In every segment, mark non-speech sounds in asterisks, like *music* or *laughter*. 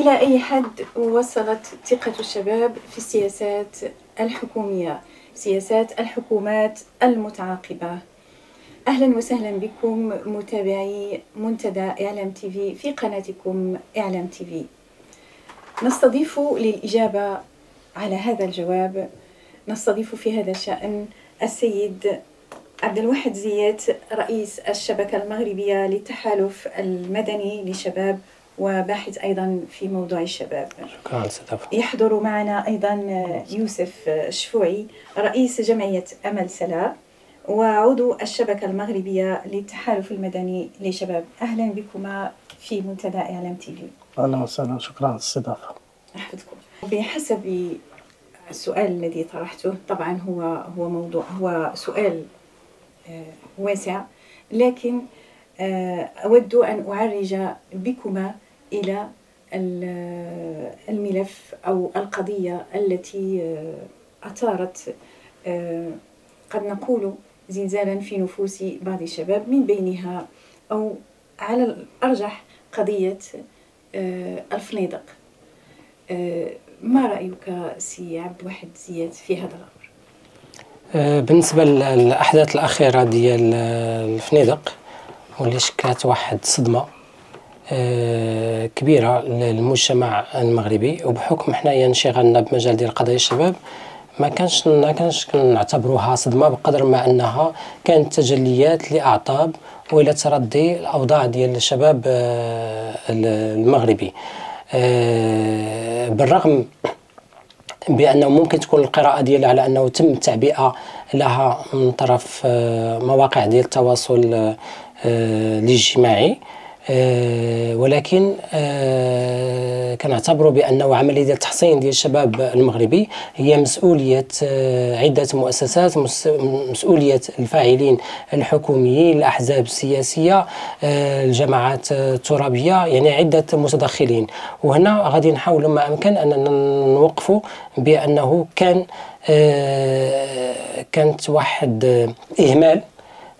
إلى أي حد وصلت ثقة الشباب في السياسات الحكومية سياسات الحكومات المتعاقبة. أهلا وسهلا بكم متابعي منتدى إعلام تيفي في قناتكم إعلام تيفي نستضيف للإجابة على هذا الجواب نستضيف في هذا الشأن السيد عبد الواحد زيات رئيس الشبكة المغربية للتحالف المدني للشباب وباحث أيضا في موضوع الشباب. شكرا صدف. يحضر معنا أيضا يوسف الشفوعي رئيس جمعية أمل سلا وعضو الشبكة المغربية للتحالف المدني للشباب أهلا بكما في منتدى إعلام تيفي أهلا وسهلا. شكرا على الاستضافه أحفظكم. بحسب السؤال الذي طرحته طبعا هو هو موضوع هو سؤال آه، واسع لكن آه، أود أن أعرج بكما إلى ال- الملف أو القضية التي آه، أثارت آه، قد نقول زلزالا في نفوس بعض الشباب من بينها أو على الأرجح قضية آه، الفنيدق ما رأيك سي عبد الواحد زياد في هذا الأمر؟ آه، بالنسبة للأحداث الأخيرة ديال الفنيدق واللي شكلت واحد صدمة آه، كبيرة للمجتمع المغربي. وبحكم حنايا انشغالنا بمجال ديال قضايا الشباب ما كانش ما كانش كنعتبروها صدمة بقدر ما أنها كانت تجليات لأعطاب وإلى تردي الأوضاع ديال الشباب آه، المغربي. آه، بالرغم بأنه ممكن تكون القراءة ديالها على أنه تم التعبئة لها من طرف مواقع ديال التواصل الاجتماعي. ولكن آه، كنعتبروا بأنه عملية ديال التحصين ديال الشباب المغربي هي مسؤولية آه، عدة مؤسسات مس- مسؤولية الفاعلين الحكوميين الأحزاب السياسية آه، الجماعات آه، الترابية يعني عدة متدخلين وهنا غادي نحاولوا ما أمكن اننا نوقفوا بأنه كان آه، كانت واحد آه، إهمال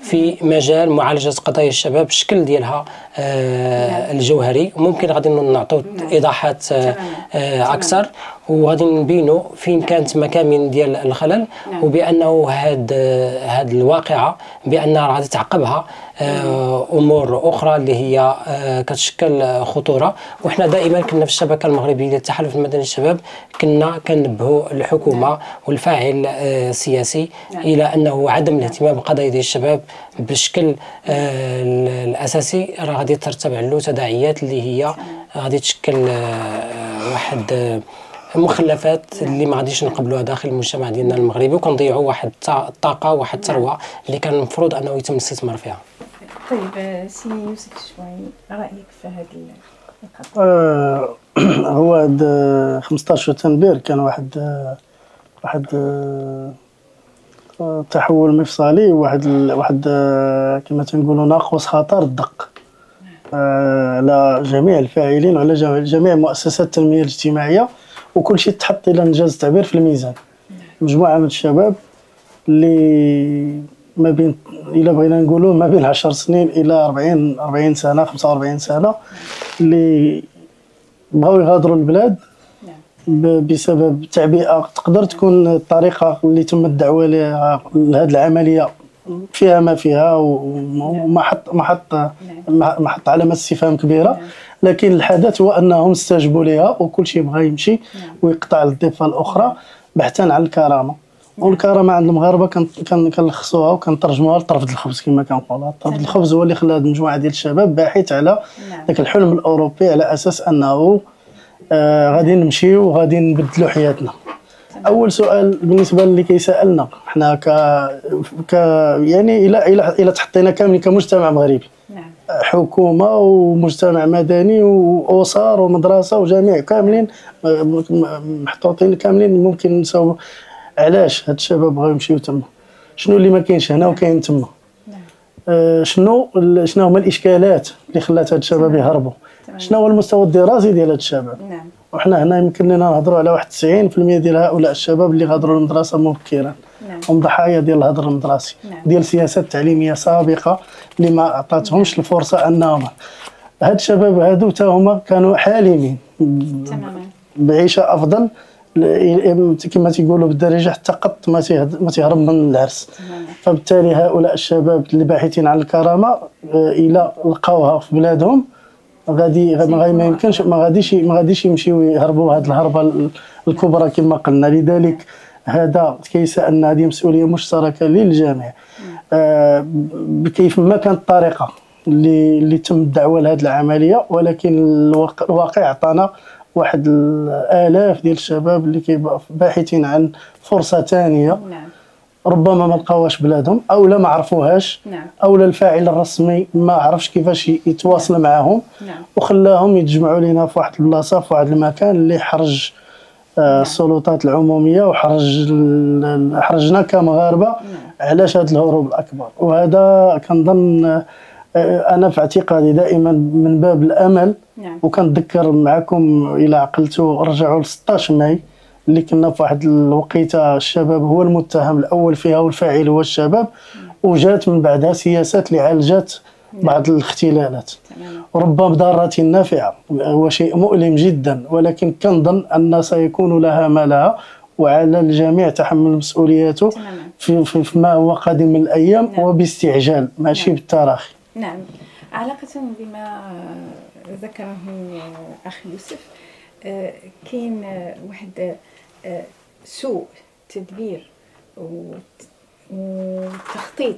في مجال معالجة قضايا الشباب الشكل ديالها آه الجوهري وممكن غادي نعطوا نعم. إيضاحات آه. آه. أكثر وغادي نبينوا فين كانت مكامن ديال الخلل نعم. وبأنه هاد هاد الواقعة بأن راه غادي تعقبها أمور أخرى اللي هي آه كتشكل آه، خطورة. وحنا دائما كنا في الشبكة المغربية للتحالف المدني للشباب كنا كنبهوا الحكومة والفاعل آه السياسي نعم. إلى أنه عدم الاهتمام بقضايا ديال الشباب بالشكل آه ال- الأساسي. راه غادي ترتبع له تداعيات اللي هي غادي تشكل آه واحد آه مخلفات اللي ما غاديش نقبلوها داخل المجتمع ديالنا المغربي. وكنضيعوا واحد الط- الطاقة واحد الثروة اللي كان المفروض أنه يتم الاستثمار فيها. طيب آه، سي يوسف شوي رأيك في القضية؟ آه، هو هاد آه، 15 تنبير كان واحد آه، واحد آه، تحول مفصلي واحد واحد كما تنقولوا ناقوس خطر دق. آه، على جميع الفاعلين وعلى جميع- جميع مؤسسات التنمية الاجتماعية وكل شيء تحط إلى إنجاز التعبير في الميزان. مجموعة من الشباب اللي ما بين إلا بغينا نقولوا ما بين 10 سنين إلى 40 40 سنة 45 سنة اللي بغاو يغادروا البلاد بسبب تعبئة تقدر تكون الطريقة اللي تم الدعوة لها لهذه العملية فيها ما فيها وما حط ما حط ما حط علامه استفهام كبيرة. لكن الحدث هو أنهم استجابوا لها وكل شيء بغى يمشي. ويقطع الضفة الأخرى بحثا عن الكرامة والكرامه عند المغاربة كن- كن- كنلخصوها وكنترجموها لطرف الخبز كما كنقولوا طرف. الخبز هو اللي خلى هذه المجموعة ديال الشباب باحث على نعم. ذاك الحلم الأوروبي على أساس أنه آه غادي نمشيو وغادي نبدلوا حياتنا أول سؤال بالنسبة اللي كيسألنا حنا ك, ك يعني إلى إلى إلى تحطينا كاملين كمجتمع مغربي نعم حكومة ومجتمع مدني وأسر ومدرسة وجميع كاملين م- محطوطين كاملين ممكن نساو علاش هاد الشباب بغاو يمشيو تما؟ شنو اللي ما كاينش هنا وكاين تما؟ نعم. آه، شنو شنو هما الإشكالات اللي خلات هاد الشباب يهربوا؟ تمام. شنو هو المستوى الدراسي ديال هاد الشباب؟ نعم. وحنا هنا يمكن لنا نهضروا على واحد 90% ديال هؤلاء الشباب اللي غادروا المدرسة مبكرا. نعم. هم ضحايا ديال الهدر المدرسي نعم. ديال سياسات تعليميه سابقه اللي ما عطاتهمش الفرصة أنهم هاد الشباب هادو تا هما كانوا حالمين. تماما. بعيشة أفضل كما تيقولوا بالدارجه حتى قط ما ما تيهرب من العرس فبالتالي هؤلاء الشباب اللي باحثين عن الكرامة آه، إلى لقاوها في بلادهم غادي ما غادي ما يمكنش ما غاديش ما غاديش يمشيو يهربوا هذه الهربة ال- الكبرى كما قلنا. لذلك هذا كيس أن هذه مسؤولية مشتركة للجميع. آه، بكيف ما كانت الطريقة اللي اللي تم الدعوة لهذه العملية ولكن الواقع عطانا واحد الآلاف ديال الشباب اللي كيبقوا باحثين عن فرصة ثانية نعم. ربما ما لقاوهاش بلادهم أو لا ما عرفوهاش نعم. أو لا الفاعل الرسمي ما عرفش كيفاش يتواصل معهم نعم. وخلاهم يتجمعوا لنا في واحد البلاصة في واحد المكان اللي حرج آه، السلطات العمومية وحرج حرجنا كمغاربة علاش هذا الهروب الأكبر. وهذا كنظن أنا في اعتقادي دائما من باب الأمل نعم. وكنتذكر معكم إلى عقلتوا رجعوا ل 16 ماي اللي كنا في واحد الوقيتة الشباب هو المتهم الأول فيها والفاعل هو الشباب وجات من بعدها سياسات اللي عالجت بعض الاختلالات. ربما بضارة نافعة هو شيء مؤلم جدا ولكن كنظن أن سيكون لها ما لها وعلى الجميع تحمل مسؤولياته في, في, ما هو قادم من الأيام نعم. وباستعجال ماشي نعم. بالتراخي. نعم. علاقة بما ذكره أخي يوسف آه، كاين آه، واحد آه، سوء تدبير وت- وتخطيط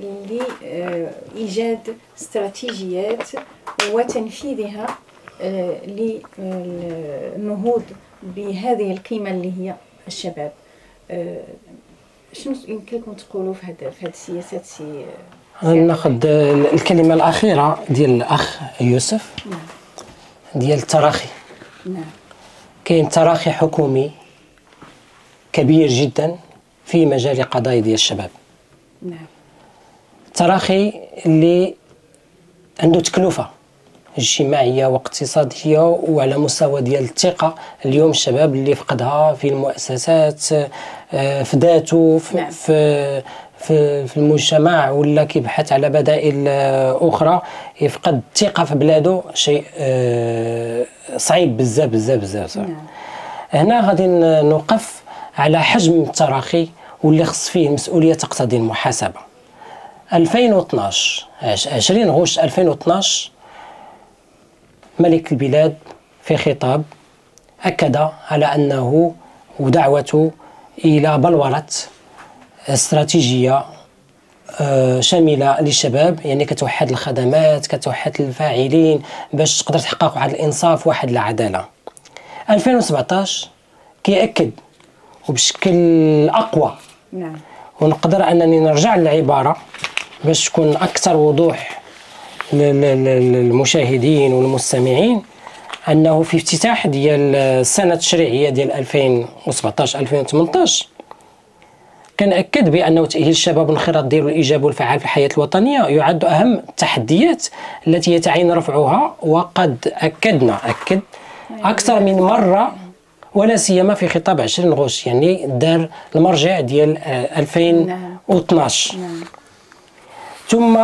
لإيجاد استراتيجيات وتنفيذها آه، للنهوض بهذه القيمة اللي هي الشباب. آه، شنو يمكن لكم تقولوا في هذه السياسات سي ناخذ الكلمة الأخيرة ديال الأخ يوسف نعم ديال التراخي. نعم. كاين تراخي حكومي كبير جدا في مجال قضايا ديال الشباب. نعم. تراخي اللي عنده تكلفة اجتماعية واقتصادية وعلى مستوى ديال الثقة اليوم الشباب اللي فقدها في المؤسسات آه، في ذاته في, نعم. في في في المجتمع ولا كيبحث على بدائل آه، أخرى. يفقد الثقة في بلاده. شيء آه، صعيب بزاف بزاف بزاف. نعم. هنا غادي نوقف على حجم التراخي واللي خص فيه المسؤولية تقتضي المحاسبة. 2012 عش- 20 غشت 2012 ملك البلاد في خطاب أكد على أنه ودعوته إلى بلورة استراتيجية آه، شاملة للشباب يعني كتوحد الخدمات كتوحد الفاعلين باش تقدر تحقق واحد الإنصاف واحد العدالة. 2017 كيأكد وبشكل أقوى. نعم. ونقدر أنني نرجع للعبارة باش تكون أكثر وضوح لل- لل- للمشاهدين والمستمعين أنه في افتتاح ديال السنة التشريعية ديال 2017 2018 كنأكد بأنه تأهيل الشباب والانخراط ديالو الإيجابي والفعال في الحياة الوطنية يعد أهم التحديات التي يتعين رفعها وقد أكدنا أكد أكثر من مرة ولا سيما في خطاب 20 غش يعني دار المرجع ديال آه، 2012 نعم. ثم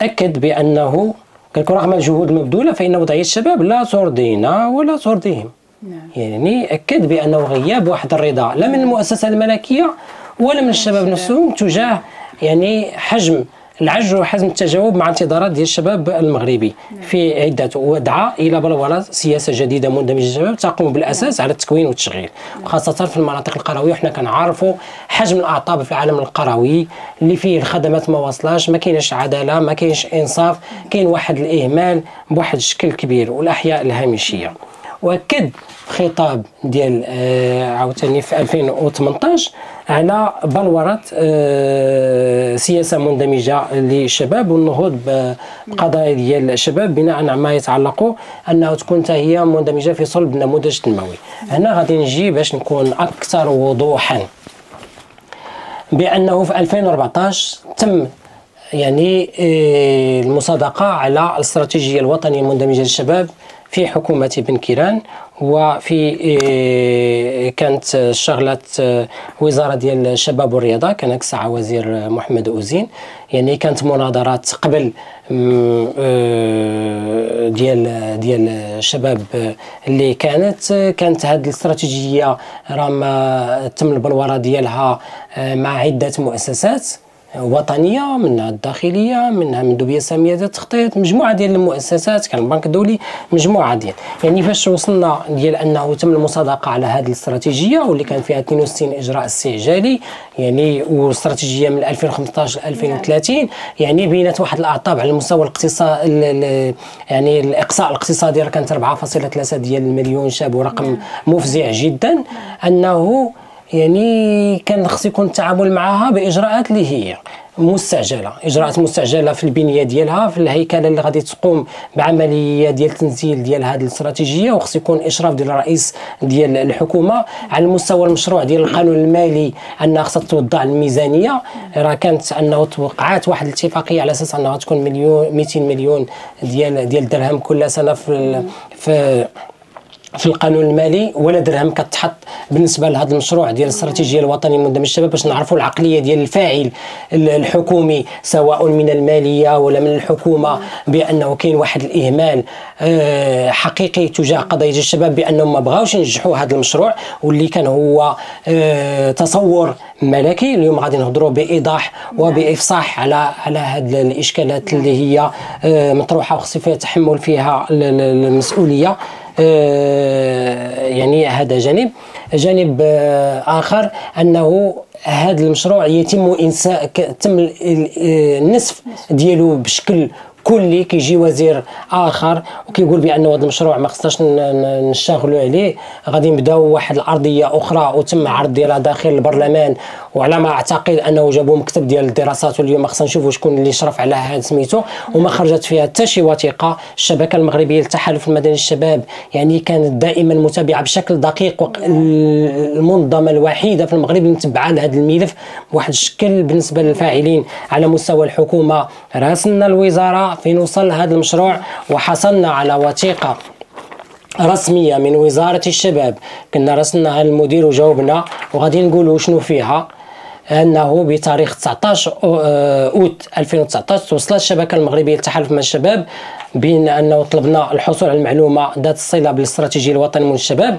أكد بأنه قال رغم الجهود المبذولة فإن وضعية الشباب لا ترضينا ولا ترضيهم. نعم. يعني أكد بأنه غياب واحد الرضا لا من المؤسسة الملكية ولا من الشباب نفسهم تجاه يعني حجم العجز وحجم التجاوب مع انتظارات ديال الشباب المغربي. في عدة ودعا إلى بلورة سياسة جديدة مندمجة الشباب تقوم بالأساس على التكوين والتشغيل. وخاصة في المناطق القروية وحنا كنعرفوا حجم الأعطاب في العالم القروي اللي فيه الخدمات ما واصلاش ما كاينش عدالة ما كاينش إنصاف كاين واحد الإهمال بواحد الشكل كبير والأحياء الهامشية. وأكد خطاب ديال آه عاوتاني في 2018 على بلورة آه سياسة مندمجة للشباب والنهوض بقضايا ديال الشباب بناء على ما يتعلق أنه تكون حتى هي مندمجة في صلب النموذج التنموي هنا غادي نجي باش نكون أكثر وضوحا. بأنه في 2014 تم يعني آه، المصادقة على الاستراتيجية الوطنية المندمجة للشباب في حكومة بن كيران وفي إيه، كانت شغلت وزارة ديال الشباب والرياضة كان ساعة وزير محمد أوزين. يعني كانت مناظرات قبل آه، ديال ديال الشباب اللي كانت كانت هذه الاستراتيجية راه تم البلورة ديالها آه، مع عدة مؤسسات. وطنية منها الداخلية منها مندوبيه سامية ذات التخطيط مجموعة ديال المؤسسات كان البنك الدولي مجموعة ديال يعني فاش وصلنا ديال أنه تم المصادقة على هذه الاستراتيجية واللي كان فيها 62 إجراء استعجالي يعني واستراتيجية من 2015 ل 2030 يعني بينات واحد الأعطاب على المستوى الاقتصاد يعني الإقصاء الاقتصادي راه كانت 4.3 ديال المليون شاب ورقم. مفزع جدا أنه يعني كان خص يكون التعامل معها بإجراءات اللي هي مستعجلة إجراءات مستعجلة في البنية ديالها في الهيكلة اللي غادي تقوم بعملية ديال تنزيل ديال هذه الاستراتيجية وخص يكون إشراف ديال الرئيس ديال الحكومة على المستوى المشروع ديال القانون المالي أنها خصها توضع الميزانية. راه كانت أنه توقعات واحد الاتفاقية على أساس أنها تكون مليون 200 مليون ديال ديال الدرهم كل سنة في في في القانون المالي ولا درهم كتحط بالنسبة لهذا المشروع ديال الاستراتيجية الوطنية لمنظمه الشباب باش نعرفوا العقلية ديال الفاعل الحكومي سواء من المالية ولا من الحكومة بأنه كاين واحد الإهمال آه، حقيقي تجاه قضيه الشباب بأنهم ما بغاوش ينجحوا هذا المشروع واللي كان هو آه، تصور ملكي. اليوم غادي نهضروا بإيضاح وبإفصاح على على هذه الإشكالات اللي هي آه، مطروحة وخص فيها تحمل فيها المسؤولية. يعني هذا جانب. جانب آه، آخر أنه هذا المشروع يتم إنساء تم النصف ديالو بشكل كلي كيجي وزير آخر وكيقول بأن هذا المشروع ما خصناش نشتغلوا عليه. غادي نبداو واحد الأرضية أخرى وتم عرض ديالها داخل البرلمان. وعلى ما أعتقد أنه جابوا مكتب ديال الدراسات واليوم خصنا نشوفوا شكون اللي شرف على هذا سميتو. وما خرجت فيها حتى شي وثيقة. الشبكة المغربية للتحالف المدني للشباب يعني كانت دائما متابعة بشكل دقيق المنظمة الوحيدة في المغرب اللي متبعة لهذا الملف. بواحد الشكل بالنسبة للفاعلين على مستوى الحكومة. راسلنا الوزارة فين وصل هذا المشروع وحصلنا على وثيقة رسمية من وزارة الشباب. كنا راسلناها المدير وجاوبنا وغادي نقولوا شنو فيها. أنه بتاريخ 19 آه، أوت 2019 توصلت الشبكة المغربية للتحالف مع الشباب بين أنه طلبنا الحصول على المعلومة ذات الصلة بالاستراتيجية الوطنية من الشباب.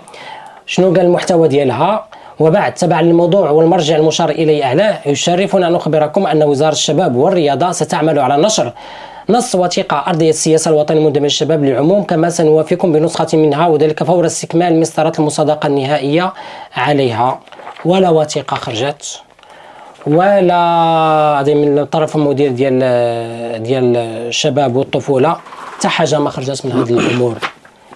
شنو قال المحتوى ديالها؟ وبعد تبع الموضوع والمرجع المشار إليه أعلاه يشرفنا أن نخبركم أن وزارة الشباب والرياضة ستعمل على نشر نص وثيقة أرضية السياسة الوطنية المندمج الشباب للعموم كما سنوافيكم بنسخة منها وذلك فور استكمال مسطرات المصادقة النهائية عليها. ولا وثيقة خرجت. ولا هذه من طرف المدير ديال ديال الشباب والطفولة. حتى حاجة ما خرجت من هذه الأمور.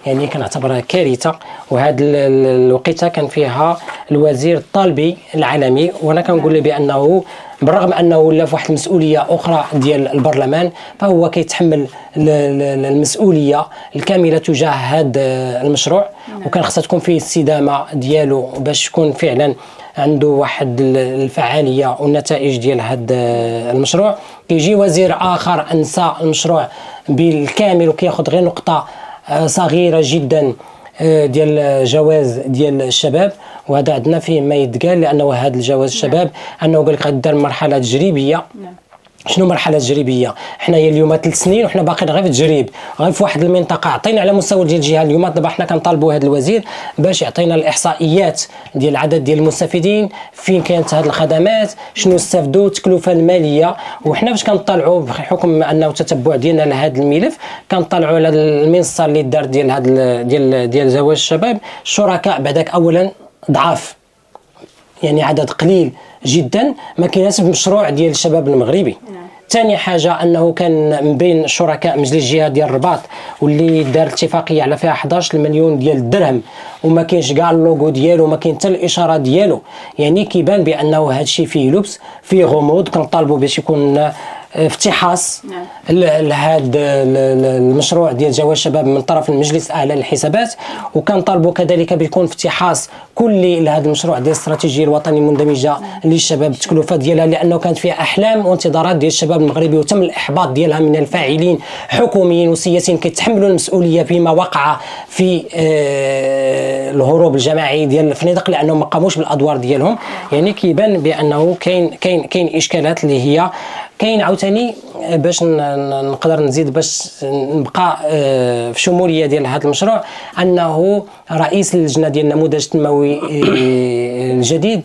يعني كنعتبرها كارثة. وهذا الوقيتة كان فيها الوزير الطالبي العالمي وأنا كنقول بأنه بالرغم أنه ولا في واحد المسؤولية أخرى ديال البرلمان فهو كيتحمل المسؤولية الكاملة تجاه هذا المشروع. وكان خصها تكون فيه استدامه ديالو باش تكون فعلا عنده واحد الفعالية والنتائج ديال هذا المشروع. كيجي وزير آخر أنسى المشروع بالكامل وكياخذ غير نقطة صغيرة جدا آه، ديال جواز ديال الشباب. وهذا عندنا فيه ما يتقال لأنه هذا الجواز الشباب أنه قال لك مرحلة تجريبية. نعم. شنو مرحلة تجريبية؟ حنا هي اليوم ثلاث سنين وحنا باقيين غير في التجريب غير في واحد المنطقة. عطينا على مستوى ديال الجهة اليوم. دابا حنا كنطالبوا هذا الوزير باش يعطينا الإحصائيات ديال العدد ديال المستفيدين فين كانت هذه الخدمات شنو استفدوا التكلفة المالية. وحنا باش كنطلعوا بحكم أنه تتبع ديالنا لهذا الملف كنطلعوا على المنصة اللي دار ديال هذا ديال ديال زواج الشباب. الشركاء بعدك اولا ضعاف. يعني عدد قليل جدا ما كيناسب مشروع ديال الشباب المغربي. ثاني حاجة أنه كان من بين شركاء مجلس الجهة ديال الرباط واللي دار اتفاقية على فيها 11 مليون ديال الدرهم وما كاينش كاع اللوغو ديالو ما كاين حتى الإشارة ديالو. يعني كيبان بأنه هذا الشيء فيه لبس فيه غموض كنطالبوا باش يكون افتحاص نعم. لهذا المشروع ديال جواز الشباب من طرف المجلس الأعلى للحسابات. وكنطالبوا كذلك بيكون افتحاص كلي لهذا المشروع ديال الاستراتيجيه الوطني المندمجة للشباب التكلفه ديالها لأنه كانت فيها أحلام وانتظارات ديال الشباب المغربي وتم الإحباط ديالها من الفاعلين حكوميين وسياسيين كيتحملوا المسؤولية فيما وقع في آه، الهروب الجماعي ديال الفنادق لأنهم ما قاموش بالأدوار ديالهم. يعني كيبان بأنه كاين كاين كاين إشكالات اللي هي كاين عاوتاني آه، باش نقدر نزيد باش نبقى آه، في شمولية ديال هذا المشروع أنه رئيس اللجنه ديال النموذج التنموي آه، الجديد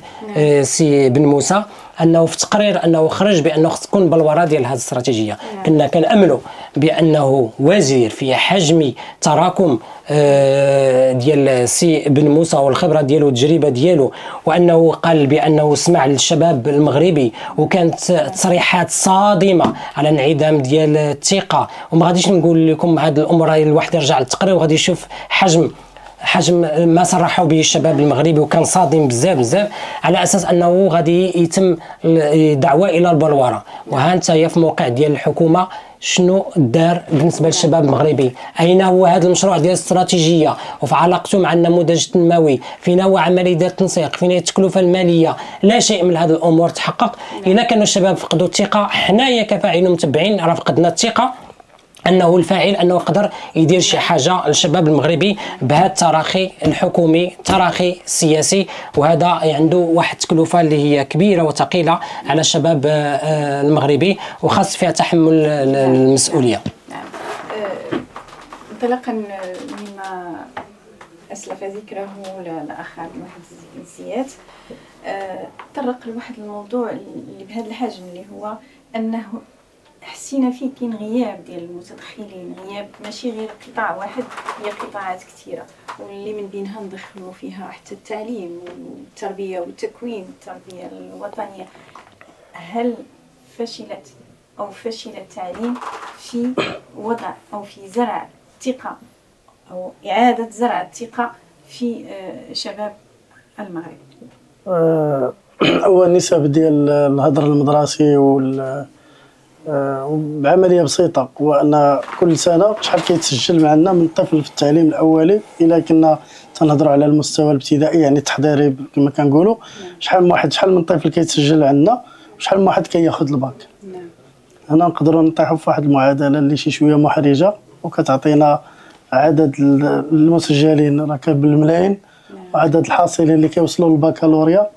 سي بن موسى. أنه في تقرير أنه خرج بأنه خص تكون بلوره ديال هذه الاستراتيجية. كنا كناملوا بأنه وزير في حجم تراكم آه، ديال سي بن موسى والخبرة ديالو والتجربه ديالو وأنه قال بأنه سمع للشباب المغربي وكانت تصريحات صادمة على انعدام ديال الثقة. وما غاديش نقول لكم هذه الأمور الواحد يرجع للتقرير وغادي يشوف حجم حجم ما صرحوا به الشباب المغربي وكان صادم بزاف بزاف على أساس أنه غادي يتم الدعوة إلى البلوره وها أنت هي في موقع ديال الحكومة شنو دار بالنسبة للشباب المغربي؟ أين هو هذا المشروع ديال الاستراتيجيه وفي علاقته مع النموذج التنموي؟ فين هو عملية ديال التنسيق؟ فين هي التكلفة المالية؟ لا شيء من هذه الأمور تحقق. إلا كانوا الشباب فقدوا الثقة حنايا كفاعلين متبعين راه فقدنا الثقة. أنه الفاعل أنه يقدر يدير شي حاجة للشباب المغربي بهذا التراخي الحكومي تراخي سياسي وهذا عنده واحد التكلفة اللي هي كبيرة وثقيلة على الشباب آه، آه، المغربي وخاص فيها تحمل ال- المسؤولية. نعم. آه، انطلاقا مما أسلف ذكره الأخ عبد الواحد الزيات آه، طرق لواحد الموضوع اللي بهذا الحجم اللي هو أنه حسينا فيه كاين غياب ديال المتدخلين غياب ماشي غير قطاع واحد هي قطاعات كثيرة. واللي من بينها ندخلوا فيها حتى التعليم والتربية والتكوين التربية الوطنية. هل فشلت أو فشل التعليم في وضع أو في زرع ثقة أو إعادة زرع الثقة في آه، شباب المغرب؟ آه، *clears throat* هو النسب ديال الهدر المدرسي وال آه، بعمليه بسيطة هو أن كل سنة شحال كيتسجل معنا من طفل في التعليم الأولي إلا كنا تنهضروا على المستوى الابتدائي يعني التحضيري كما كنقولوا شحال من واحد شحال من طفل كيتسجل عندنا وشحال من واحد كياخذ الباك. نعم. هنا نقدروا نطيحوا في واحد المعادلة اللي شي شوية محرجة وكتعطينا عدد ال- المسجلين راه بالملايين وعدد الحاصلين اللي كيوصلوا للبكالوريا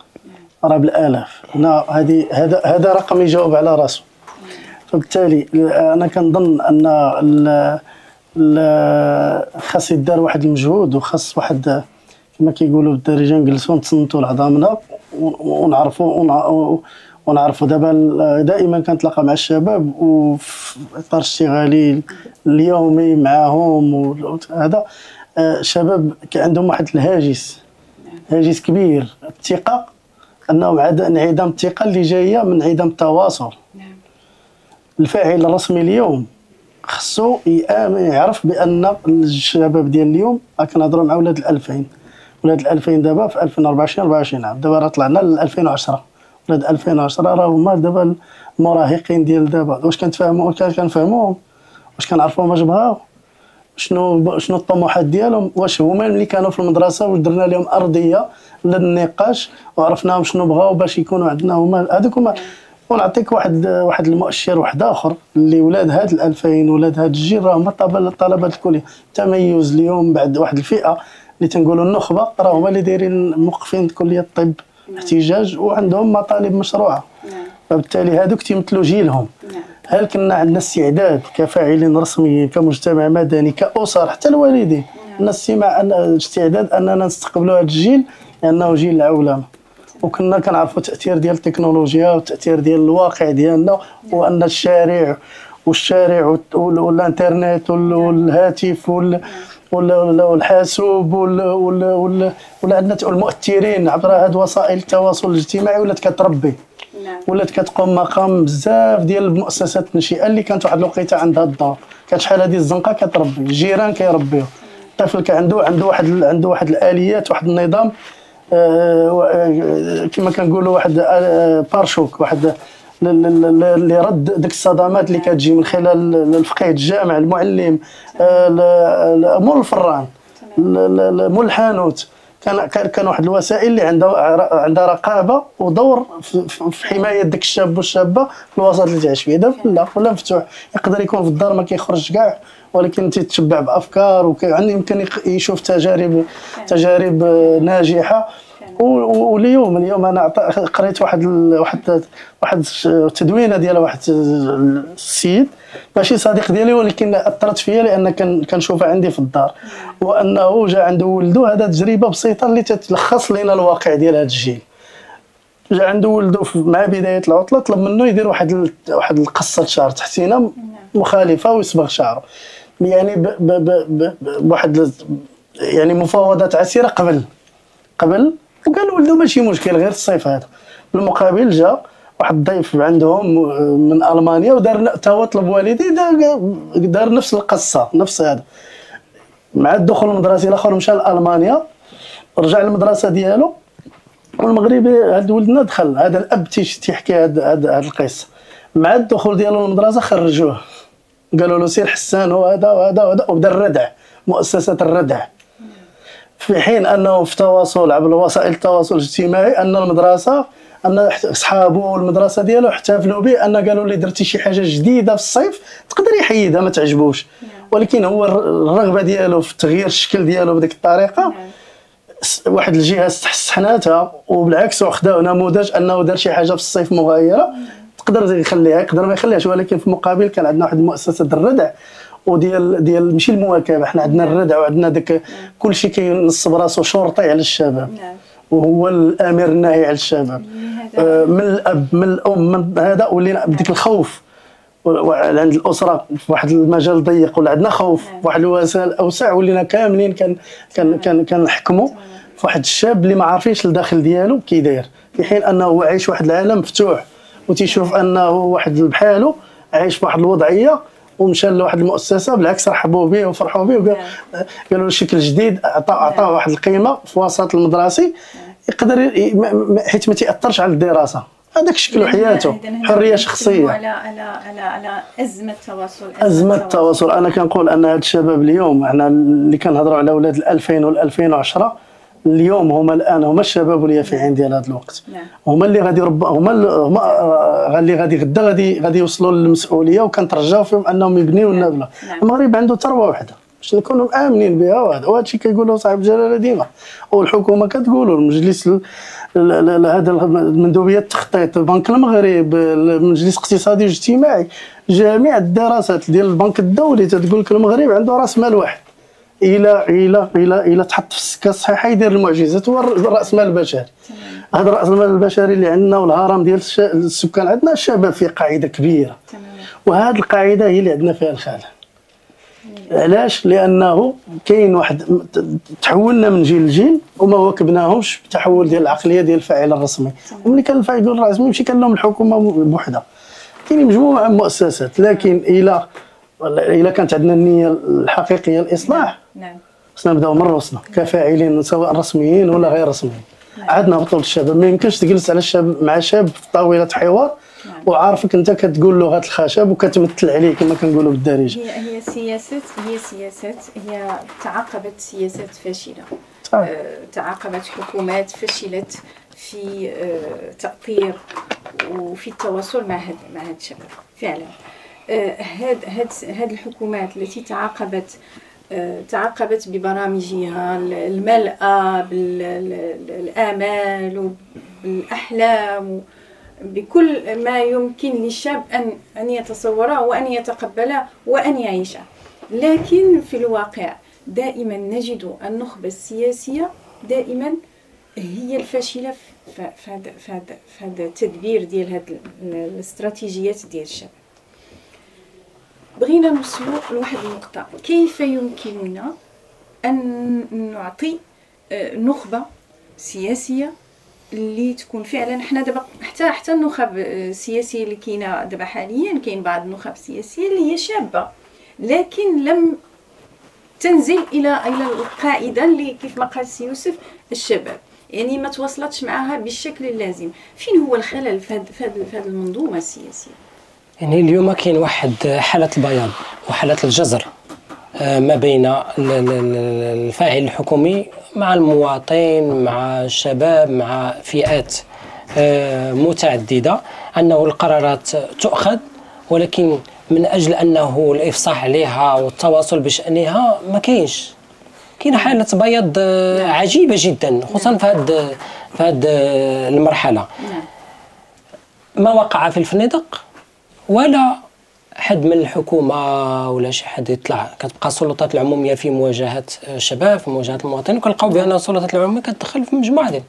راه بالآلاف. هنا هذه هذا هذا رقم يجاوب على راسه. فبالتالي أنا كنظن أن خاص يدار واحد المجهود وخاص واحد كما كيقولوا بالدارجه نجلسوا نتصنتوا لعظامنا ونعرفوا ونع- ونعرفوا دابا دائما كنتلاقى مع الشباب وفي إطار اشتغالي اليومي معاهم وهذا الشباب كان عندهم واحد الهاجس هاجس كبير الثقة عاد انعدام الثقة اللي جاية من انعدام التواصل. نعم. الفاعل الرسمي اليوم خصو يعرف بأن الشباب ديال اليوم كنهضروا مع ولاد الألفين. ولاد الألفين دابا في 2024 24 عام. دابا راه طلعنا ل 2010 ولاد 2010 راه هما دابا المراهقين ديال دابا. واش كنتفاهموا كنفهموهم؟ واش كنعرفوهم اش بغاو؟ شنو شنو الطموحات ديالهم؟ واش هما اللي كانوا في المدرسة واش درنا لهم أرضية للنقاش وعرفناهم شنو بغاو باش يكونوا عندنا هما. هذوك هما ونعطيك واحد واحد المؤشر واحد آخر اللي ولاد هاد ال 2000 ولاد هاد الجيل راهم طلبه الكلية. تميز اليوم بعد واحد الفئة اللي تنقولوا النخبة راه هما اللي دايرين موقفين كلية الطب احتجاج وعندهم مطالب مشروعة. نعم. فبالتالي هذوك تيمثلوا جيلهم. نعم. هل كنا عندنا استعداد كفاعلين رسميين كمجتمع مدني كأسر حتى الوالدين؟ عندنا استعداد أننا نستقبلوا هذا الجيل لأنه جيل العولمة. وكنا كنعرفوا التأثير ديال التكنولوجيا والتأثير ديال الواقع ديالنا وأن الشارع والشارع والإنترنت وال- والهاتف وال وال- وال- والحاسوب وال- وال- وال- ولا عندنا المؤثرين عبر هذه وسائل التواصل الاجتماعي ولات كتربي. نعم. ولات كتقوم مقام بزاف ديال المؤسسات التنشئه اللي كانت واحد الوقيتة عندها الدار. كانت شحال هذه الزنقة كتربي الجيران كيربيو. الطفل كان عنده عنده واحد عنده واحد الآليات واحد النظام كما كنقولوا واحد آه، pare-chocs واحد ل- لرد ديك الصدمات اللي كتجي من خلال الفقيه الجامع المعلم آه، مول الفران مول الحانوت. كان كان كان واحد الوسائل اللي عندها عندها رقابة ودور في- حماية داك الشاب والشابة في الوسط اللي تعيش فيه. دابا لا ولا مفتوح. يقدر يكون في الدار ما كيخرجش كاع ولكن تيتشبع بأفكار ويعني يمكن يق- يشوف تجارب تجارب ناجحة. واليوم اليوم أنا قريت واحد واحد واحد التدوينه ديال واحد السيد. ماشي صديق ديالي ولكن أثرت فيا لأن كنشوفها عندي في الدار. وأنه جا عنده ولده هذا تجربة بسيطة اللي تتلخص لنا الواقع ديال هذا الجيل. جا عنده ولده مع بداية العطلة طلب منه يدير واحد واحد القصة شعر تحسينه مخالفة ويصبغ شعره. يعني بواحد يعني مفاوضات عسيرة قبل قبل وقال ولده ماشي مشكل غير الصيف هذا. بالمقابل جا واحد الضيف عندهم من ألمانيا ودار تا هو طلب والدي دار, نفس القصة نفس هذا. مع الدخول المدرسي الآخر مشى لألمانيا رجع للمدرسة ديالو والمغربي هاد ولدنا دخل. هذا الأب تيحكي هاد هاد هاد القصة. مع الدخول ديالو للمدرسة خرجوه. قالوا له سير حسان وهذا وهذا وهذا وبدا الردع مؤسسة الردع. في حين أنه في تواصل عبر وسائل التواصل الاجتماعي أن المدرسة أن أصحابه والمدرسة ديالو احتفلوا به أن قالوا لي درتي شي حاجة جديدة في الصيف تقدر يحيدها ما تعجبوش. ولكن هو الرغبة ديالو في تغيير الشكل ديالو بديك الطريقة س- واحد الجهة استحسنتها وبالعكس وخداو نموذج أنه دار شي حاجة في الصيف مغايرة تقدر يخليها يقدر ما يخليهاش ولكن في المقابل كان عندنا واحد المؤسسه الردع وديال ديال ماشي المواكبة حنا عندنا الردع وعندنا داك كل شيء كينصب راسو شرطي على الشباب. نعم. وهو الأمير الناهي على الشباب. آه، من الأب من الأم من هذا ولينا بديك الخوف. و- و- عند الأسرة في واحد المجال ضيق ولا عندنا خوف في واحد الوسائل اوسع ولينا كاملين كان كان كان كنحكموا في واحد الشاب اللي ما عارفينش الداخل ديالو كي داير في حين أنه هو عايش واحد العالم مفتوح وتيشوف أنه واحد بحاله عايش في واحد الوضعية ومشى لواحد المؤسسة بالعكس رحبوا به وفرحوا به وقال- قالوا له شكل جديد عطاه عطاه واحد القيمة في وسط المدرسي يقدر ي- ما- ما- حيت ما تاثرش على الدراسة. هذاك شكل حياته حرية شخصية. على على على على أزمة التواصل أزمة التواصل. أنا كنقول أن هاد الشباب اليوم إحنا اللي كنهضروا على أولاد ال 2000 وال 2010 اليوم هما الآن هما الشباب اليافعين ديال هذا الوقت. نعم. هما اللي غادي رب هما اللي- هما اللي غادي غدا غادي غادي يوصلوا للمسؤولية وكنترجاو فيهم أنهم يبنيو لنا بلا نعم. المغرب عنده ثروه واحدة باش نكونوا امنين بها وهذا. الشيء كيقولوا صاحب جلالة ديما. والحكومة كتقولوا المجلس ال- ال- ال- هذا المندوبية التخطيط. بنك المغرب المجلس الاقتصادي والاجتماعي جميع الدراسات ديال البنك الدولي تتقول لك المغرب عنده رأس مال واحد. إلى إلى إلى إلى تحط في السكة الصحيحة يدير المعجزات هو رأس مال البشري. هذا رأس المال البشري اللي عندنا والهرم ديال السكان عندنا الشباب في قاعدة كبيرة. وهذه القاعدة هي اللي عندنا فيها الخلل علاش؟ لأنه كاين واحد تحولنا من جيل لجيل وما واكبناهمش بالتحول ديال العقلية ديال الفاعل الرسمي. وملي كان الفاعل الرسمي ماشي كان لهم الحكومة بوحدها. كاين مجموعة من المؤسسات لكن إلى إلى كانت عندنا النية الحقيقية الإصلاح. نعم. خصنا نبداو من راسنا كفاعلين سواء رسميين ولا غير رسميين. عاد نهبطوا للشباب ما يمكنش تجلس على الشاب مع شاب في طاولة حوار وعارفك انت كتقول لغة الخشب وكتمثل عليه كما كنقولوا بالدارجة. هي هي سياسات هي سياسات هي تعاقبت سياسات فاشلة. آه، تعاقبت حكومات فشلت في آه، تأطير وفي التواصل مع هاد مع هاد الشباب فعلا. آه، هاد هاد هاد الحكومات التي تعاقبت تعاقبت ببرامجها الملأى بالآمال وبالأحلام بكل ما يمكن للشاب أن أن يتصوره وأن يتقبله وأن يعيشه. لكن في الواقع دائما نجد النخبة السياسية دائما هي الفاشلة في هذا التدبير ديال ال- الاستراتيجيات ديال الشباب بغينا نوصلوا لواحد النقطة. كيف يمكننا أن نعطي آه، نخبة سياسية اللي تكون فعلا حنا دابا حتى حتى النخب آه، السياسية اللي كاينة دابا حاليا كاين بعض النخب السياسية اللي هي شابة. لكن لم تنزل إلى إلى القاعدة اللي كيف ما قال سي يوسف الشباب. يعني ما تواصلتش معها بالشكل اللازم. فين هو الخلل في هذه المنظومة السياسية؟ يعني اليوم كاين واحد حالة البياض وحالة الجزر آه، ما بين ال- ال- ال- الفاعل الحكومي مع المواطن مع الشباب مع فئات آه، متعددة أنه القرارات تؤخذ ولكن من أجل أنه الإفصاح عليها والتواصل بشأنها ما كاينش. كاين حالة بياض آه، عجيبة جدا خصوصا في هذه في هذه المرحلة. نعم. ما وقع في الفنادق؟ ولا حد من الحكومة ولا شي حد يطلع. كتبقى السلطات العمومية في مواجهة الشباب في مواجهة المواطنين وكنلقاو بأن السلطات العمومية كتدخل في مجموعة ديال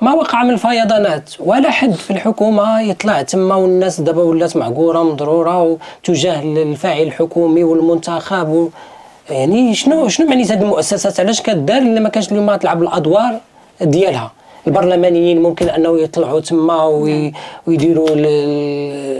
ما وقع من الفيضانات ولا حد في الحكومة يطلع. تما والناس دابا ولات معقوره مضرورة تجاه الفاعل الحكومي والمنتخب و... يعني شنو شنو معنيت هذه المؤسسات؟ علاش كدار إلا ما كانش اليوم تلعب الأدوار ديالها؟ البرلمانيين ممكن أنه يطلعوا تما وي- ويديروا ال-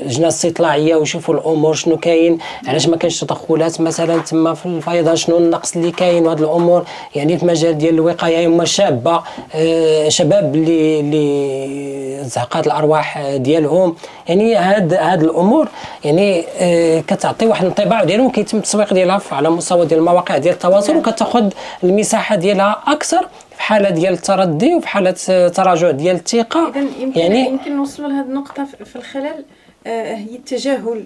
اللجنه الاستطلاعيه ويشوفوا الأمور شنو كاين. علاش ما كاينش تدخلات مثلا تما في الفيضان؟ شنو النقص اللي كاين وهاد الأمور؟ يعني في مجال ديال الوقاية هما شابة آه، شباب اللي اللي زهقات الأرواح ديالهم. يعني هاد هاد الأمور يعني آه، كتعطي واحد الانطباع ديالهم كيتم التسويق ديالها على مستوى ديال المواقع ديال التواصل وكتاخذ المساحة ديالها أكثر. حاله ديال التردي وفي حاله آه، تراجع ديال الثقة. يمكن يعني يمكن نوصلوا لهذه النقطة في الخلل آه، هي التجاهل.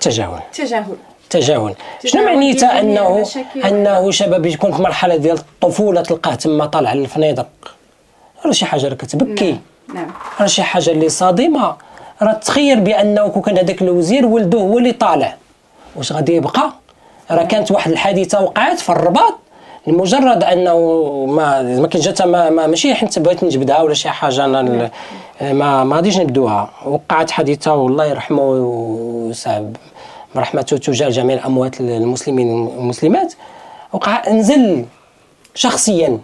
تجاهل. التجاهل تجاهل. شنو معنيتها انه. أنه شباب يكون في مرحلة ديال الطفولة تلقاه تما طالع للفنيدق راه شي حاجة راه كتبكي. نعم نعم. راه شي حاجة اللي صادمة. راه تخيل بأنه كون كان هذاك الوزير ولده هو اللي طالع. واش غادي يبقى؟ راه كانت واحد الحادثة وقعت في الرباط. لمجرد أنه ما ما كاينش حتى ما, ما ماشي حيت بغيت نجبدها ولا شي حاجة أنا ما ما غاديش نبدوها وقعت حادثة والله يرحمه وسعب برحمته تجاه جميع الأموات المسلمين والمسلمات. وقع نزل شخصيا.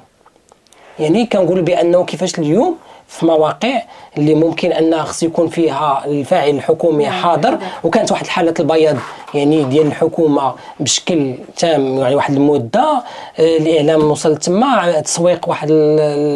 يعني كنقول بأنه كيفاش اليوم في مواقع اللي ممكن أن خص يكون فيها الفاعل الحكومي حاضر وكانت واحد الحالة البياض يعني ديال الحكومة بشكل تام يعني واحد المدة آه، الاعلام وصل تما تسويق واحد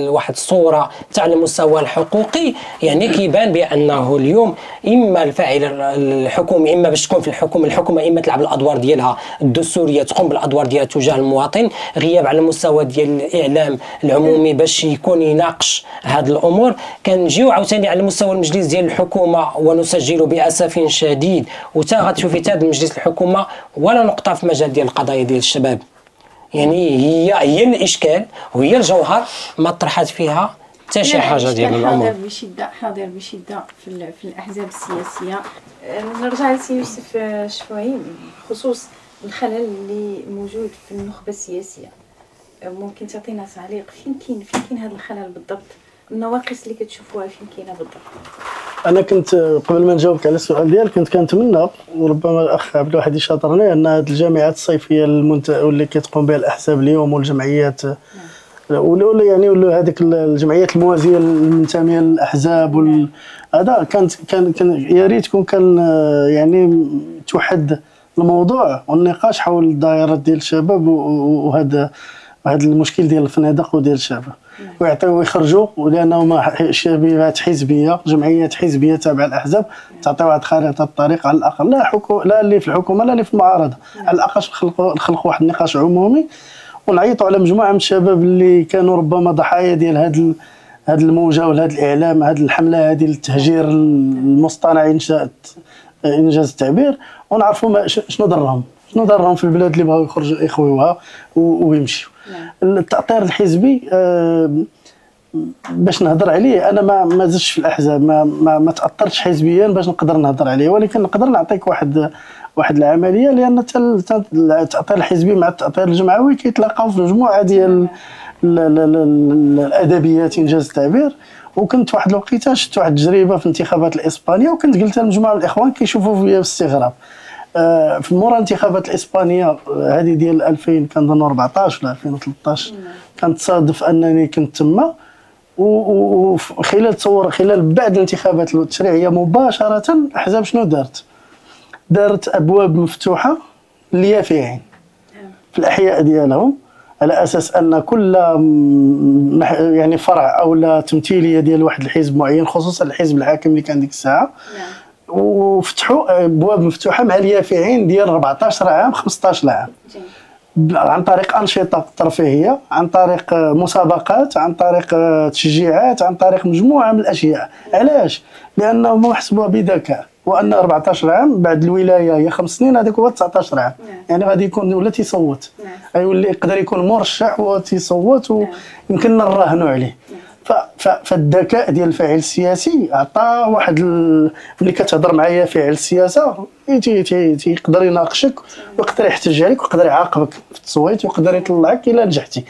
واحد الصورة تاع المستوى الحقوقي. يعني كيبان بأنه اليوم إما الفاعل الحكومي إما باش تكون في الحكومة الحكومة إما تلعب الأدوار ديالها. الدستوريه تقوم بالأدوار ديالها تجاه المواطن غياب على المستوى ديال الإعلام العمومي باش يكون يناقش هذه الأمور. كنجيو عاوتاني على مستوى المجلس ديال الحكومة ونسجل بأسف شديد. وتا غتشوفي تا المجلس الحكومة ولا نقطة في مجال ديال القضايا ديال الشباب. يعني هي هي الإشكال وهي الجوهر ما طرحت فيها حتى شي حاجة ديال الأمور. حاضر بشدة حاضر بشدة في, في الأحزاب السياسية. آه، نرجع لسي يوسف آه، شفوعي بخصوص الخلل اللي موجود في النخبة السياسية. آه، ممكن تعطينا تعليق فين كاين فين كاين هذا الخلل بالضبط؟ النواقص اللي كتشوفوها فين كاينة بالضبط؟ أنا كنت قبل ما نجاوبك على السؤال ديالك كنت كنتمنى وربما الأخ عبد الواحد يشاطرني أن هذه الجامعات الصيفية المنت... واللي كتقوم بها الأحزاب اليوم والجمعيات ولا ولا يعني ولا هذيك الجمعيات الموازية المنتمية للأحزاب وال... هذا كانت كان كان يا ريت كون كان يعني توحد الموضوع والنقاش حول الدائرات ديال الشباب وهذا وهذا المشكل ديال الفنادق وديال الشباب ويعطيو ويخرجوا لأنه ما شبيهات حزبية جمعيات حزبية تابعة الاحزاب تعطي واحد خارطه الطريق على الأقل. لا حكو لا اللي في الحكومة لا اللي في المعارضة. على الأقل نخلقوا نخلقوا واحد النقاش عمومي ونعيطوا على مجموعة من الشباب اللي كانوا ربما ضحايا ديال هذا هذه الموجة ولا هذا الإعلام هذه الحملة هذه التهجير المصطنع ان شاءت إنجاز التعبير. ونعرفوا شنو ضرهم؟ شنو ضرهم في البلاد اللي بغاو يخرجوا يخويوها ويمشيوا التأطير الحزبي آه، باش نهضر عليه أنا ما ما زدتش في الأحزاب ما ما, ما تاثرتش حزبيا باش نقدر نهضر عليه ولكن نقدر نعطيك واحد واحد العملية لأن تا- تا- التأطير الحزبي مع التأطير الجمعوي كيتلاقاو في مجموعة ديال ال- ال- ال- ال- الأدبيات إنجاز التعبير. وكنت واحد الوقيتة شفت واحد التجربة في الانتخابات الإسبانية وكنت قلت لمجموعه من الإخوان كيشوفوا فيا باستغراب. آه، في مورا الانتخابات الإسبانية آه، هذه ديال 2000 كنظن 14 ولا 2013 كانت تصادف أنني كنت تما. وخلال تصور خلال بعد الانتخابات التشريعية مباشرة الأحزاب شنو دارت؟ دارت أبواب مفتوحة لليافعين. في الأحياء ديالهم على أساس أن كل يعني فرع أو لا تمثيلية ديال واحد الحزب معين خصوصا الحزب الحاكم اللي كان ديك الساعة. نعم. وفتحوا ابواب مفتوحة مع اليافعين ديال 14 عام 15 عام. عن طريق أنشطة ترفيهية عن طريق مسابقات عن طريق تشجيعات عن طريق مجموعة من الأشياء. علاش؟ لأنهم حسبوها بذكاء وأن 14 عام بعد الولاية هي خمس سنين هذاك هو 19 عام. نعم. يعني غادي يكون ولا تيصوت. نعم. يولي يقدر يكون مرشح وتيصوت نعم. ويمكن نراهنوا عليه. فالذكاء ديال الفاعل السياسي عطى واحد. ملي كتهضر معايا فاعل السياسة تي- تي- تيقدر يناقشك ويقدر يحتج عليك ويقدر يعاقبك في التصويت ويقدر يطلعك إلى نجحتي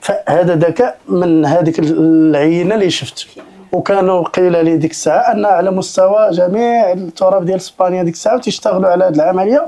فهذا ذكاء من هذيك العينة اللي شفت وكانوا قيل لي ديك الساعة أن على مستوى جميع التراب ديال إسبانيا ديك الساعة تيشتغلوا على هذه العملية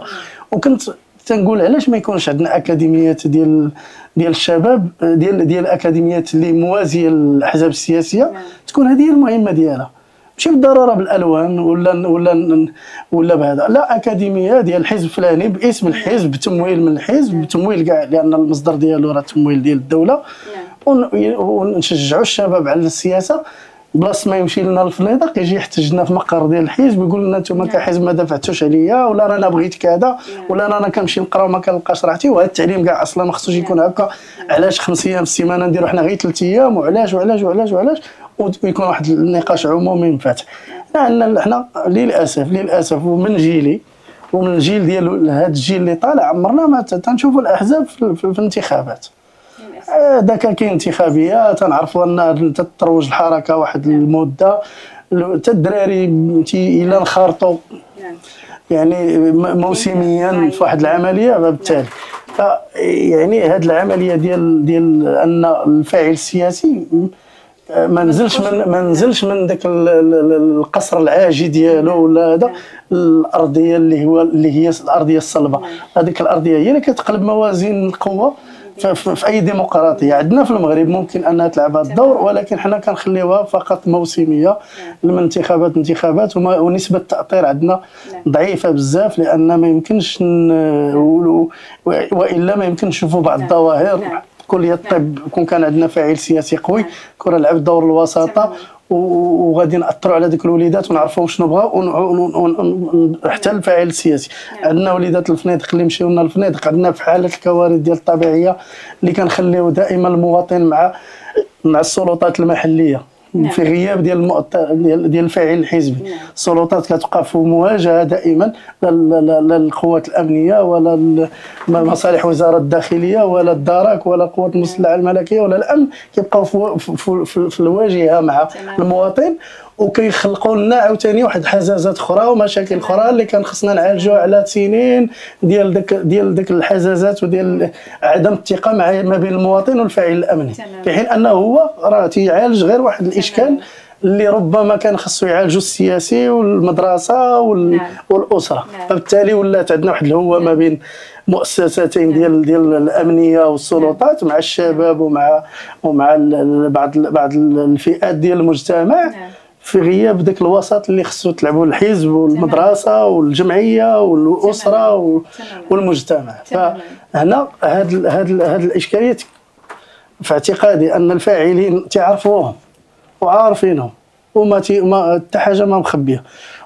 وكنت تنقول علاش ما يكونش عندنا أكاديميات ديال ديال الشباب ديال ديال الاكاديميات اللي موازية للأحزاب السياسية؟ نعم. تكون هذه هي المهمة ديالها. ماشي بالضرورة بالألوان ولا ولا ولا بهذا. لا أكاديمية ديال الحزب الفلاني باسم الحزب بتمويل من الحزب بتمويل كاع لأن المصدر ديالو راه التمويل ديال الدولة. نعم. ون- ونشجعوا الشباب على السياسة. بلاص ما يمشي لنا الفنيدق يجي يحتج لنا في مقر ديال الحزب يقول لنا أنتم كحزب ما دفعتوش عليا ولا رانا بغيت كذا ولا رانا كنمشي نقرا وما كنلقاش راحتي وهذا التعليم كاع أصلا ما خصوش يكون هكا. علاش خمس أيام في السيمانة نديرو حنا غير ثلاث أيام؟ وعلاش وعلاش وعلاش وعلاش؟ ويكون واحد النقاش عمومي منفتح عندنا حنا للأسف للأسف ومن جيلي ومن الجيل ديال هذا الجيل اللي طالع عمرنا ما تنشوفوا الأحزاب في, الانتخابات. هذاك كاين انتخابيه تنعرفوا أن تتروج الحركة واحد المدة. ال- حتى الدراري إلا انخرطوا. نعم. يعني موسميا في واحد العملية فبالتالي ف يعني هذه العملية ديال ديال أن الفاعل السياسي ما نزلش من ما نزلش من ذاك ال- ال- ال- القصر العاجي ديالو ولا هذا. الأرضية اللي هو اللي هي الأرضية الصلبة. هذيك الأرضية هي اللي كتقلب موازين القوة. في أي ديمقراطية. عندنا في المغرب ممكن انها تلعب هذا الدور ولكن حنا كنخليوها فقط موسمية من انتخابات انتخابات وما- ونسبة التاثير عندنا ضعيفة بزاف لأن ما يمكنش وإلا ما يمكنش نشوفوا بعض نعم. الظواهر. نعم. كليه الطب كون كان عندنا فاعل سياسي قوي. كون لعب دور الوساطة. وغادي نأثروا على ذوك الوليدات ونعرفوا شنو بغاو حتى الفاعل السياسي. عندنا وليدات الفنادق اللي مشيو لنا الفنادق عندنا في حالة الكوارث ديال الطبيعية اللي كنخليو دائما المواطن مع مع السلطات المحلية. نعم. في غياب ديال المؤت... ديال ديال الفاعل الحزبي نعم. السلطات كتبقى في مواجهة دائما لا- القوات الأمنية ولا ال- مصالح وزارة الداخلية ولا الدرك ولا القوات المسلحة الملكية ولا الأمن كيبقاو في, في, في, في الواجهة مع. المواطن وكيخلقوا لنا عاوتاني واحد حزازات أخرى ومشاكل أخرى اللي كان خصنا نعالجوها على سنين ديال داك ديال داك الحزازات وديال عدم الثقة مع ما بين المواطن والفاعل الأمني. في حين أنه هو راه تيعالج غير واحد الإشكال اللي ربما كان خصو يعالجو السياسي والمدرسة وال... نعم. والأسرة نعم. فبالتالي ولات عندنا واحد الهوة ما بين مؤسستين ديال ديال الأمنية والسلطات مع الشباب ومع ومع بعض بعض الفئات ديال المجتمع نعم. في غياب ذاك الوسط اللي خصو تلعبوا الحزب والمدرسة والجمعية والأسرة. والمجتمع. فهنا هاد هاد هاد الإشكالية في اعتقادي أن الفاعلين تعرفوهم وعارفينهم وما تي ما حتى حاجة ما مخبية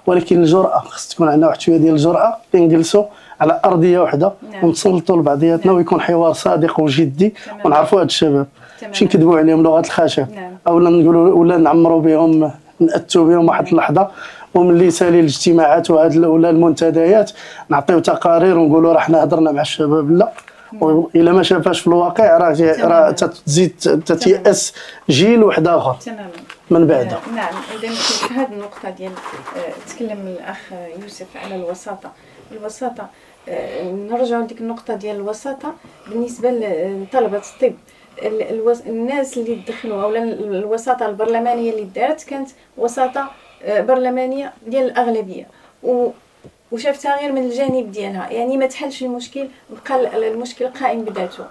ولكن الجرأة خص تكون عندنا واحد شوية ديال الجرأة اللي نجلسوا على أرضية واحدة نعم. ونتسلطوا لبعضياتنا ويكون حوار صادق وجدي. ونعرفوا هاد الشباب. ماشي نكذبوا عليهم لغة الخشب نعم. أولا نقولوا ولا نعمروا بهم نأتوا بهم واحد اللحظة. وملي سالي الاجتماعات وهاد ولا المنتديات نعطيو تقارير ونقولوا راه حنا هضرنا مع الشباب لا. والا ما شافاش في الواقع راه راه. تزيد تتيأس جيل واحد آخر تماما. من بعدها آه، نعم. إذا في هذه النقطة ديال آه، تكلم الأخ يوسف على الوساطة. الوساطة آه، نرجع لديك النقطة ديال الوساطة. بالنسبة لطلبة الطب. الناس اللي دخلوا أو الوساطة البرلمانية اللي دارت كانت وساطة آه، برلمانية ديال الأغلبية. و... وشافتها غير من الجانب ديالها. يعني ما تحلش المشكل بقى ال- المشكل قائم بذاته.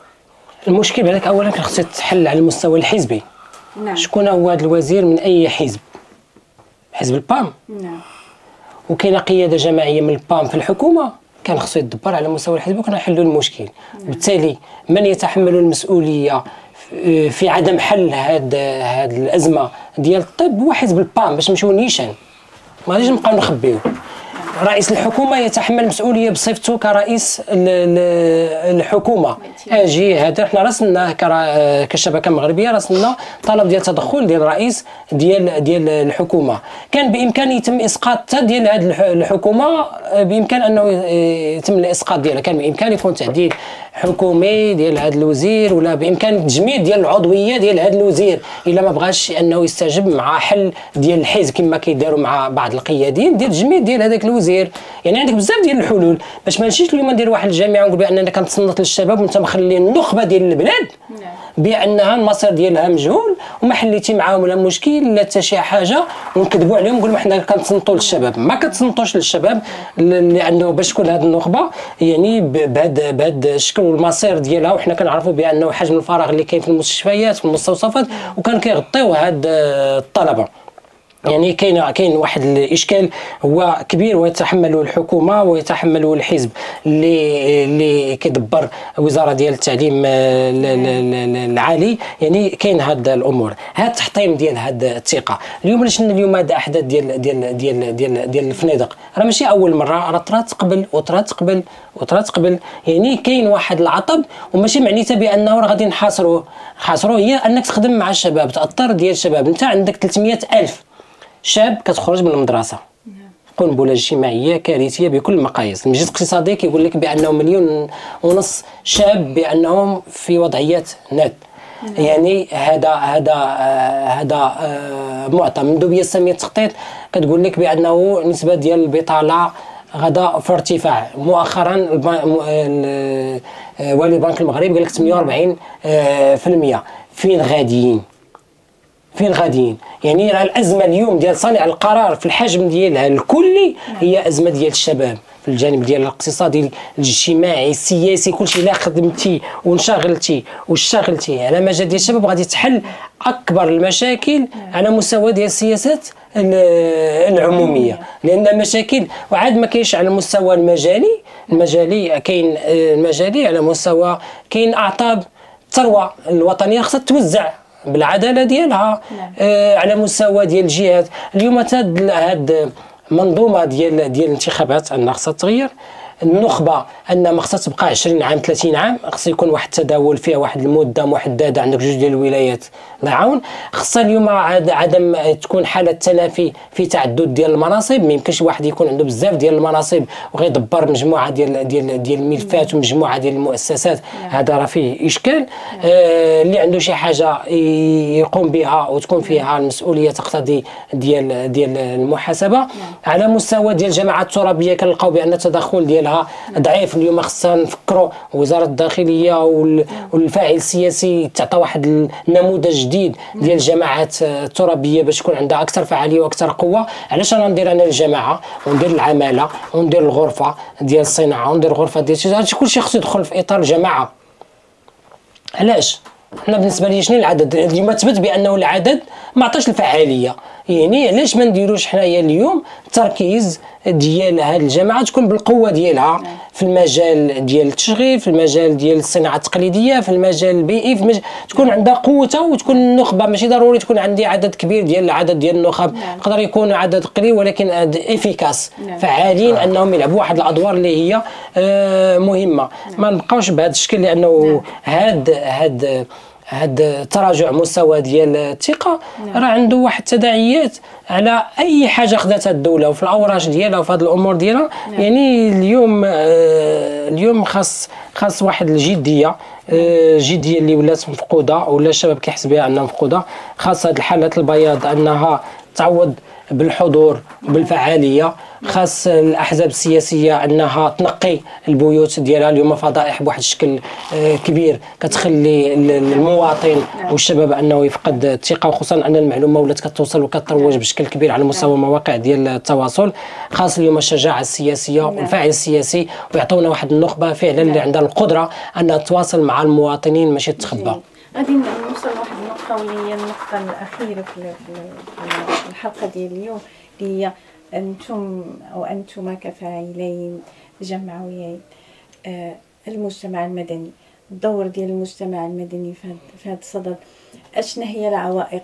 المشكل بعدك اولا كان خصها تحل على المستوى الحزبي. نعم. شكون هو هذا الوزير من أي حزب؟ حزب البام. نعم. وكاينة قيادة جماعية من البام في الحكومة. كان خصو يدبر على مستوى الحزب وكنا نحلوا المشكل. بالتالي من يتحمل المسؤولية في عدم حل هاد هاد الأزمة ديال الطب هو حزب البام باش نمشيو نيشان. ما غاديش نبقاو نخبيو. رئيس الحكومة يتحمل المسؤولية بصفته كرئيس الحكومة. أجي هذا حنا راسلنا كشبكة مغربية راسلنا طلب ديال تدخل ديال الرئيس ديال ديال الحكومة. كان بإمكان يتم إسقاط ديال هذه الحكومة بإمكان أنه يتم الإسقاط ديالها. كان بإمكان يكون تعديل حكومي ديال هذا الوزير ولا بإمكان التجميد ديال العضوية ديال هذا الوزير. إلا ما بغاش أنه يستجب مع حل ديال الحزب كما كيداروا مع بعض القياديين ديال التجميد ديال هذاك الوزير. يعني عندك بزاف ديال الحلول. باش ما نمشيش اليوم ندير واحد الجامعة ونقول بأننا كنتصنت للشباب وأنت مخلي النخبة ديال البلاد نعم. بأنها المصير ديالها مجهول وما حليتي معاهم لا مشكل لا حتى شي حاجة. ونكذبوا عليهم نقولوا حنا كنتصنتوا للشباب. ما كتصنتوش للشباب لأنه باش تكون هذه النخبة يعني بهذا بهذا الشكل والمصير ديالها وحنا كنعرفوا بأنه حجم الفراغ اللي كاين في المستشفيات في المستوصفات وكان كيغطيو هاد الطلبة. يعني كاين كاين واحد الإشكال هو كبير ويتحمله الحكومة ويتحمله الحزب اللي اللي كيدبر وزارة ديال التعليم آه، العالي. يعني كاين هاد الأمور. هاد التحطيم ديال هاد الثقة. اليوم علاش اليوم هاد احداث ديال ديال ديال ديال ديال الفنادق راه ماشي أول مرة راه طرات قبل وطرات قبل وطرات قبل. يعني كاين واحد العطب وماشي معنيته بأنه راه غادي نحاصروه. نحاصروه هي أنك تخدم مع الشباب تاثر ديال الشباب. أنت عندك 300 ألف شاب كتخرج من المدرسة. قنبله اجتماعية كارثية بكل المقاييس. المجلس الاقتصادي كيقول لك بأنه مليون ونص شاب بأنهم في وضعيات نات يعني هذا هذا هذا آه، معطى. منذ بيسميه التخطيط كتقول لك بأنه نسبة ديال البطالة غدا في ارتفاع مؤخرا آه، والي البنك المغربي قال لك 48% آه، فين غاديين؟ فين غاديين؟ يعني الأزمة اليوم ديال صانع القرار في الحجم ديالها الكلي هي أزمة ديال الشباب في الجانب ديال الاقتصادي الاجتماعي السياسي كل شيء إلا خدمتي وانشغلتي واشتغلتي. على مجال ديال الشباب غادي تحل أكبر المشاكل على مستوى ديال السياسات العمومية. لأن المشاكل وعاد ما كاينش على المستوى المجالي المجالي كاين المجالي على مستوى كاين أعطاب الثروه الوطنية خصها توزع. بالعدالة ديالها نعم. آه على مستوى ديال الجهات اليوم هاد المنظومه ديال ديال الانتخابات انها خصها تغير النخبة أن ما خصها تبقى 20 عام 30 عام خص يكون واحد التداول فيها واحد المدة محددة عندك جوج ديال الولايات. الله يعاون. خصها اليوم عدم تكون حالة تنافي في تعدد ديال المناصب. ما يمكنش واحد يكون عنده بزاف ديال المناصب وغيدبر مجموعة ديال ديال ديال الملفات ومجموعة ديال المؤسسات. هذا راه فيه إشكال. آه اللي عنده شي حاجة يقوم بها وتكون فيها المسؤولية تقتضي ديال ديال المحاسبة. على مستوى ديال الجماعات الترابية كنلقاو بأن التدخل ديال ديالها ضعيف. اليوم خصنا نفكروا وزارة الداخلية والفاعل السياسي تعطى واحد النموذج جديد ديال الجماعات الترابية باش تكون عندها أكثر فعالية وأكثر قوة. علاش أنا ندير أنا الجماعة؟ وندير العمالة وندير الغرفة ديال الصناعة وندير الغرفة ديال هادشي كلشي خصو يدخل في إطار الجماعة. علاش؟ أنا بالنسبة لي شنو العدد؟ اليوم تثبت بأنه العدد ما عطاش الفعالية. يعني علاش ما نديروش حنايا اليوم تركيز ديال هذه الجماعه تكون بالقوة ديالها في المجال ديال التشغيل في المجال ديال الصناعة التقليدية في المجال البيئي في المجال تكون عندها قوتها وتكون النخبة. ماشي ضروري تكون عندي عدد كبير ديال العدد ديال النخب. نعم. يقدر يكون عدد قليل ولكن efficace نعم. فعالين أنهم يلعبوا واحد الأدوار اللي هي آه، مهمة. ما نبقاوش بهذا الشكل لأنه هاد هاد هاد تراجع مستوى ديال الثقة نعم. راه عنده واحد التداعيات على أي حاجة خداتها الدولة وفي الاوراش ديالها وفي هاد الأمور ديالها نعم. يعني اليوم آه اليوم خاص خاص واحد الجدية آه جدية اللي ولات مفقودة ولا الشباب كيحس بها أنها مفقودة خاص هاد الحالات البياض أنها تعوض بالحضور بالفعالية خاص الأحزاب السياسية أنها تنقي البيوت ديالها اليوم فضائح بواحد الشكل آه، كبير كتخلي المواطن نعم. والشباب أنه يفقد الثقة وخصوصا أن المعلومة ولات كتوصل وكتروج بشكل كبير على مستوى المواقع ديال التواصل خاص اليوم الشجاعة السياسية نعم. والفاعل السياسي ويعطونا واحد النخبة فعلا اللي نعم. عندها القدرة أنها تواصل مع المواطنين ماشي تخبى غادي نوصل لواحد واللي هي النقطة الأخيرة في الحلقة ديال اليوم اللي هي أنتم أو أنتم كفاعلين جمعويين آه، المجتمع المدني. الدور ديال المجتمع المدني في هذا الصدد اشنا هي العوائق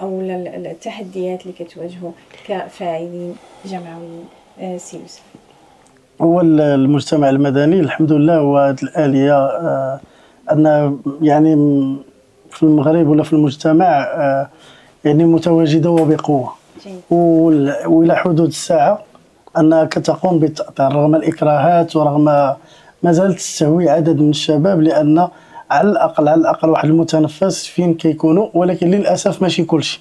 أو ال- التحديات اللي كتواجهوا كفاعلين جمعويين آه، سي يوسف؟ المجتمع المدني الحمد لله هو الآلية آه، أن يعني في المغرب ولا في المجتمع آه، يعني متواجدة وبقوة. جيد. وال- وإلى حدود الساعة أنك تقوم بالتأطير رغم الإكراهات ورغم ما زالت تستهوي عدد من الشباب لأن على الأقل على الأقل واحد المتنفس فين كيكونوا ولكن للأسف ماشي كلشي.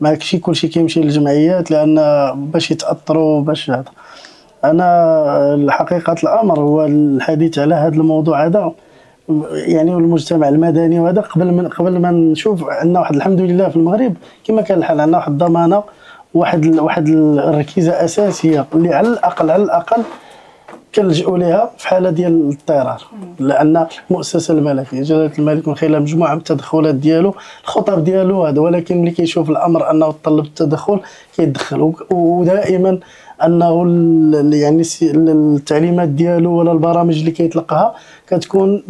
ماشي كلشي كيمشي للجمعيات لأن باش يتأطروا باش هذا. أنا حقيقه الأمر هو الحديث على هذا الموضوع هذا. يعني المجتمع المدني وهذا قبل من قبل ما نشوف عندنا واحد الحمد لله في المغرب كما كان الحال عندنا واحد الضمانة واحد واحد الركيزة أساسية اللي على الاقل على الأقل كنلجؤوا لها في حالة ديال الاضطرار. لأن المؤسسه الملكيه جلاله الملك من خلال مجموعة من التدخلات ديالو الخطب ديالو هذا ولكن ملي كيشوف الأمر أنه تطلب التدخل كيدخل ودائما أنه يعني التعليمات ديالو ولا البرامج اللي كيطلقها كتكون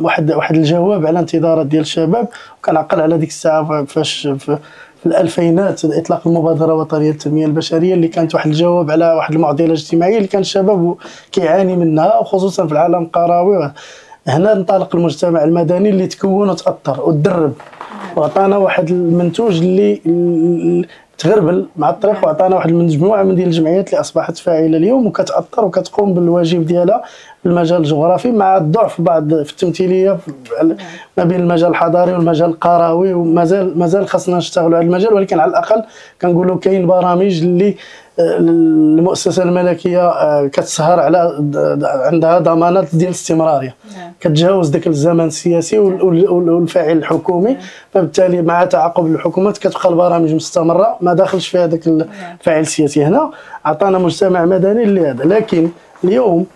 واحد واحد الجواب على انتظارات ديال الشباب وكنعقل على ديك الساعة فاش في في الألفينات إطلاق المبادرة الوطنية للتنمية البشرية اللي كانت واحد الجواب على واحد المعضلة الاجتماعية اللي كان الشباب كيعاني منها وخصوصا في العالم القروي هنا انطلق المجتمع المدني اللي تكون وتأثر وتدرب. وعطانا واحد المنتوج اللي تغربل مع الطريق وعطانا واحد المجموعه من ديال الجمعيات اللي أصبحت فاعلة اليوم وكتأثر وكتقوم بالواجب ديالها. المجال الجغرافي مع الضعف بعض في التمثيلية ما بين المجال الحضاري والمجال القروي ومازال مازال خاصنا نشتغلوا على المجال ولكن على الأقل كنقولوا كاين برامج اللي آه، المؤسسه الملكية آه، كتسهر على عندها ضمانات ديال الاستمرارية. نعم. كتجاوز ذاك الزمن السياسي وال- والفاعل الحكومي. فبالتالي مع تعاقب الحكومات كتبقى البرامج مستمرة ما داخلش فيها ذاك الفاعل السياسي هنا. عطانا مجتمع مدني اللي هذا لكن اليوم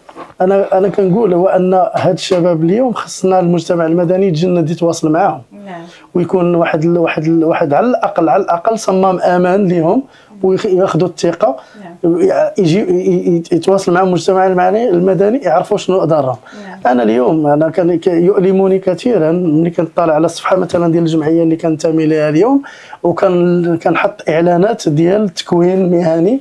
أنا أنا كنقول هو أن هاد الشباب اليوم خصنا المجتمع المدني يتجند يتواصل معاهم. نعم. ويكون واحد ال- واحد ال- واحد على الاقل على الأقل صمام أمان لهم وياخذوا الثقة يجي ي- ي- يتواصل مع المجتمع المعني- المدني يعرفوا شنو ضرهم نعم. أنا اليوم أنا كان يؤلمني كثيرا ملي كنطلع على الصفحة مثلا ديال الجمعية اللي كنتمي لها اليوم وكان كنحط إعلانات ديال تكوين مهني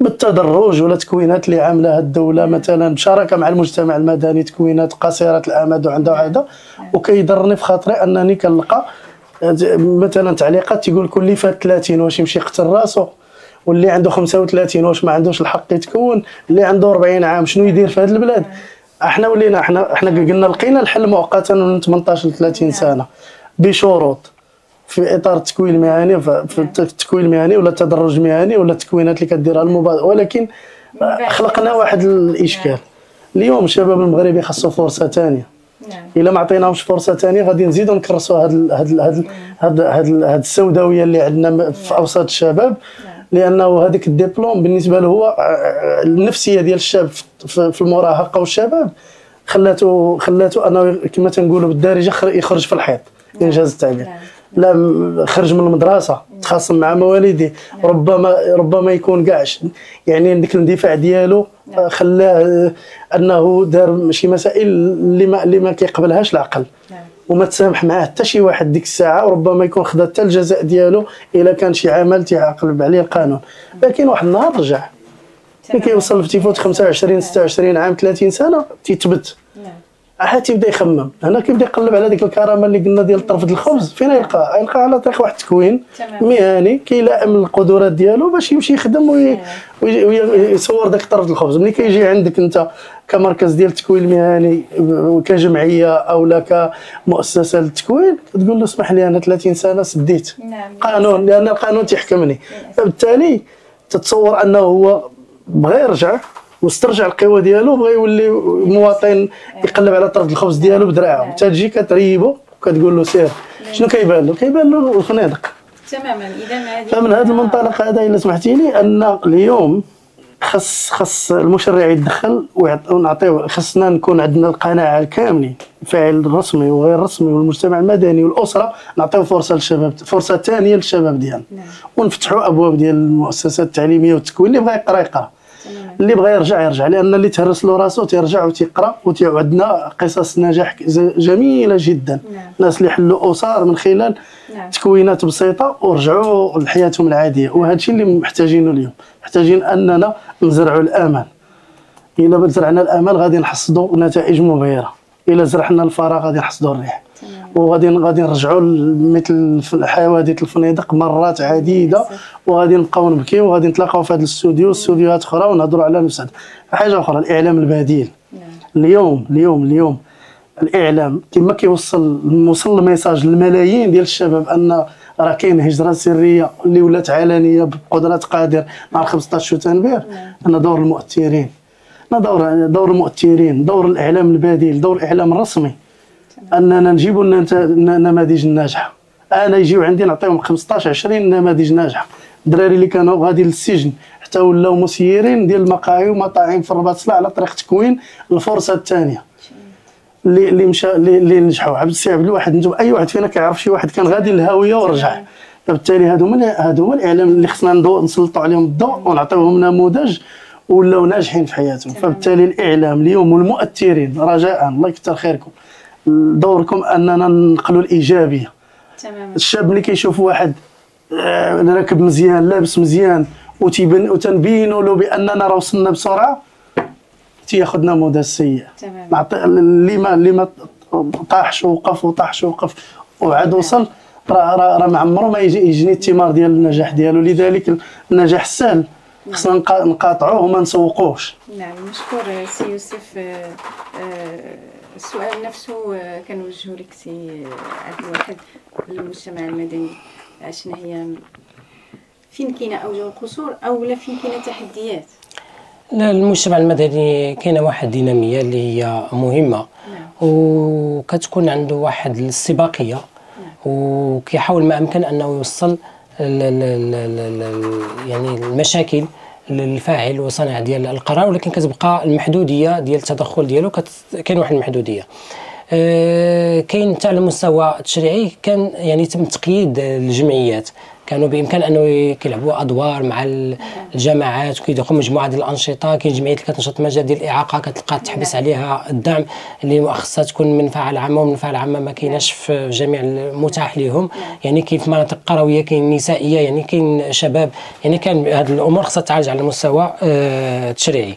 بالتدرج ولا تكوينات اللي عاملاها الدولة مثلا بشراكه مع المجتمع المدني تكوينات قصيره الأمد وعندها هذا وكيضرني في خاطري أنني كنلقى مثلا تعليقات تيقول لك اللي فات 30 واش يمشي يقتل راسو واللي عنده 35 واش ما عندوش الحق يتكون اللي عنده 40 عام شنو يدير في هذه البلاد؟ إحنا ولينا إحنا إحنا قلنا لقينا الحل مؤقتا من 18 ل 30 سنة بشروط. في اطار التكوين المهني في التكوين المهني ولا التدرج المهني ولا التكوينات اللي كديرها المبادره ولكن خلقنا واحد الإشكال. اليوم الشباب المغربي خاصو فرصة ثانية نعم. إلا ما عطيناهمش فرصة ثانية غادي نزيدوا نكرسوا هاد هاد هاد هاد هاد ال- هاد السوداوية اللي عندنا في أوساط الشباب. لأنه هذاك الدبلوم بالنسبة له هو آه، النفسية ديال الشاب في- المراهقة والشباب. خلاته خلاته انه كما تنقولوا بالدارجة خر- يخرج في الحيط إنجاز التعبير. نعم. لا خرج من المدرسة تخاصم مع مواليديه ربما ربما يكون كاع يعني ديك الاندفاع ديالو آه، خلاه آه، أنه دار شي مسائل اللي ما اللي ما كيقبلهاش العقل. نعم. وما تسامح معاه حتى شي واحد ديك الساعة وربما يكون خدا حتى الجزاء ديالو إلا كان شي عمل تيعاقب عليه القانون. لكن واحد النهار رجع. ملي كيوصل في كيفوت 25 26 عام 30 سنة تيتبت. نعم. عاد تيبدا يخمم. هنا كيبدأ يقلب على ديك الكرامة اللي قلنا ديال طرفة الخبز. فين يلقى؟ يلقى على طريق واحد التكوين. مهني كيلائم القدرات ديالو باش يمشي يخدم وي- وي- ويصور داك طرف الخبز. ملي كيجي عندك أنت كمركز ديال التكوين المهني كجمعية أو لا كمؤسسة للتكوين تقول له اسمح لي أنا 30 سنة سديت. نعم. قانون لأن القانون تيحكمني فبالتالي تتصور أنه هو بغى يرجع واسترجع القوه ديالو بغى يولي مواطن يقلب على طرف الخبز ديالو بدراعه. تجي كتريبو وكتقول له سير شنو كيبان له؟ كيبان له الخنادق. تماما. إذا هذه فمن هذا المنطلق هذا إلا سمحتي لي أن اليوم خص خص المشرع يتدخل ونعطيو خصنا نكون عندنا القناعة الكامله الفاعل الرسمي وغير الرسمي والمجتمع المدني والأسرة نعطيو فرصة للشباب فرصة ثانية للشباب ديالنا. نعم. ونفتحوا أبواب ديال المؤسسات التعليمية والتكوين اللي بغى يقرا يقرا. اللي بغى يرجع يرجع لأن اللي تهرس له راسو تيرجع وتيقرأ وتي- وعندنا قصص نجاح جميلة جدا. نعم. ناس اللي حلوا اسر من خلال نعم. تكوينات بسيطة ورجعوا لحياتهم العادية. وهذا الشيء اللي محتاجينه اليوم. محتاجين أننا نزرعوا الآمل. إلا زرعنا الآمل غادي نحصدوا نتائج مبهرة. الا زرعنا الفراغ غادي نحصدوا الريح. وغادي غادي نرجعوا مثل حوادث الفنيدق مرات عديدة. وغادي نبقاو نبكيو وغادي نتلاقاو في هذا الاستوديو واستوديوهات أخرى ونهضروا على نفس حاجة أخرى الإعلام البديل. نعم. اليوم اليوم اليوم الإعلام كما كيوصل موصل الميساج للملايين ديال الشباب أن راه كاين هجرة سرية اللي ولات علنية بقدرات قادر نهار 15 شتنبر أن دور المؤثرين. دور دور المؤثرين دور الإعلام البديل دور الإعلام الرسمي. أننا نجيبوا لنا نت- ن- نماذج ناجحه أنا يجيو عندي نعطيهم 15 20 نماذج ناجحة. الدراري اللي كانوا غادي للسجن حتى ولاو مسيرين ديال المقاهي ومطاعم في الرباط على طريق تكوين الفرصة الثانية. اللي اللي مشى اللي, نجحوا. عبد السي عبد الواحد أنتم أي واحد فينا كيعرف شي واحد كان غادي للهاوية ورجع. فبالتالي هادو هما هادو هما الإعلام اللي خصنا نسلطوا عليهم الضوء ونعطيوهم نموذج ولاو ناجحين في حياتهم. فبالتالي الإعلام اليوم والمؤثرين رجاء الله يكثر خيركم. دوركم أننا ننقلوا الإيجابية. تماما الشاب اللي كيشوف واحد آه، راكب مزيان لابس مزيان وتيبن وتنبينوا له بأننا راه وصلنا بسرعة تياخذ نموذج سيء. نعطي اللي ما اللي ما طاحش وقف وطاحش وقف وعاد وصل راه راه راه ما عمره ما يجي يجني الثمار ديال النجاح ديالو. لذلك النجاح السهل خصنا نقا- نقاطعوه وما نسوقوش نعم مشكور سي يوسف. آه، آه، السؤال نفسه آه، كنوجهه لك سي عبد الواحد للمجتمع المدني. شنو هي فين كاينة أوجه القصور أو لا فين كاينة تحديات؟ لا المجتمع المدني كاينة واحد الديناميه اللي هي مهمة. نعم. وكتكون عنده واحد السباقية. وكيحاول ما أمكن أنه يوصل يعني المشاكل للفاعل وصانع ديال القرار ولكن كتبقى المحدودية ديال التدخل ديالو كاين واحد المحدودية. آه، كاين حتى على المستوى التشريعي كان يعني تم تقييد الجمعيات. كانوا بإمكان أنه كيلعبوا أدوار مع ال- الجماعات وكيديروا مجموعة ديال الأنشطة كاين جمعيات اللي كتنشط المجال ديال الإعاقة كتلقى تحبس عليها الدعم اللي خاصها تكون من منفعه العامه ومن المنفعه العامه ما كايناش في جميع المتاح لهم يعني كاين في مناطق قروية كاين نسائية يعني كاين شباب يعني كان هذه الأمور خاصها تعالج على المستوى آه، التشريعي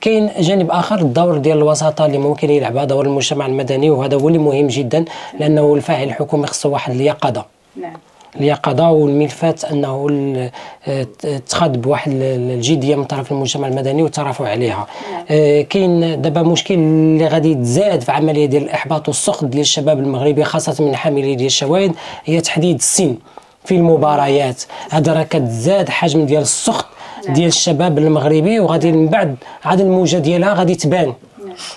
كاين جانب آخر الدور ديال الوساطة اللي ممكن يلعبها دور المجتمع المدني وهذا هو اللي مهم جدا لأنه الفاعل الحكومي خصو واحد اليقظة. نعم. اليقظه والملفات أنه اتخذ بواحد ال- الجدية من طرف المجتمع المدني والترافع عليها. آه، كاين دابا مشكل اللي غادي يتزاد في عملية ديال الإحباط والسخط ديال الشباب المغربي خاصة من حاملي ديال الشواهد هي تحديد السن في المباريات. هذا راه كتزاد حجم ديال السخط ديال الشباب المغربي وغادي من بعد عاد الموجة ديالها غادي تبان.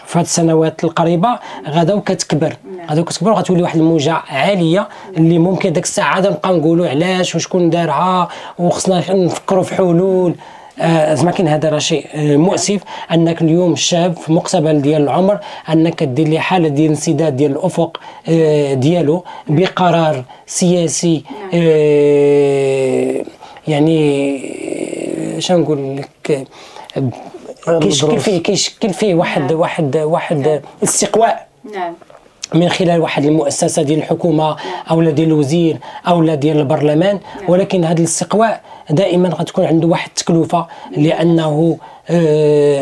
في هذه السنوات القريبة غدا كتكبر غدا كتكبر وغتولي واحد الموجة عالية اللي ممكن ديك الساعة عاد نبقاو نقولوا علاش وشكون دارها وخصنا نفكروا في حلول. آه زعما كاين هذا راه شيء آه مؤسف أنك اليوم شاب في مقتبل ديال العمر أنك كدير لي حالة ديال انسداد ديال الأفق آه ديالو بقرار سياسي آه يعني شنو نقول لك؟ كيشكل فيه كيشكل فيه واحد واحد واحد استقواء نعم. من خلال واحد المؤسسة ديال الحكومة أو لا ديال الوزير أو لا ديال البرلمان ولكن هذا الاستقواء دائما غتكون عنده واحد التكلفة لأنه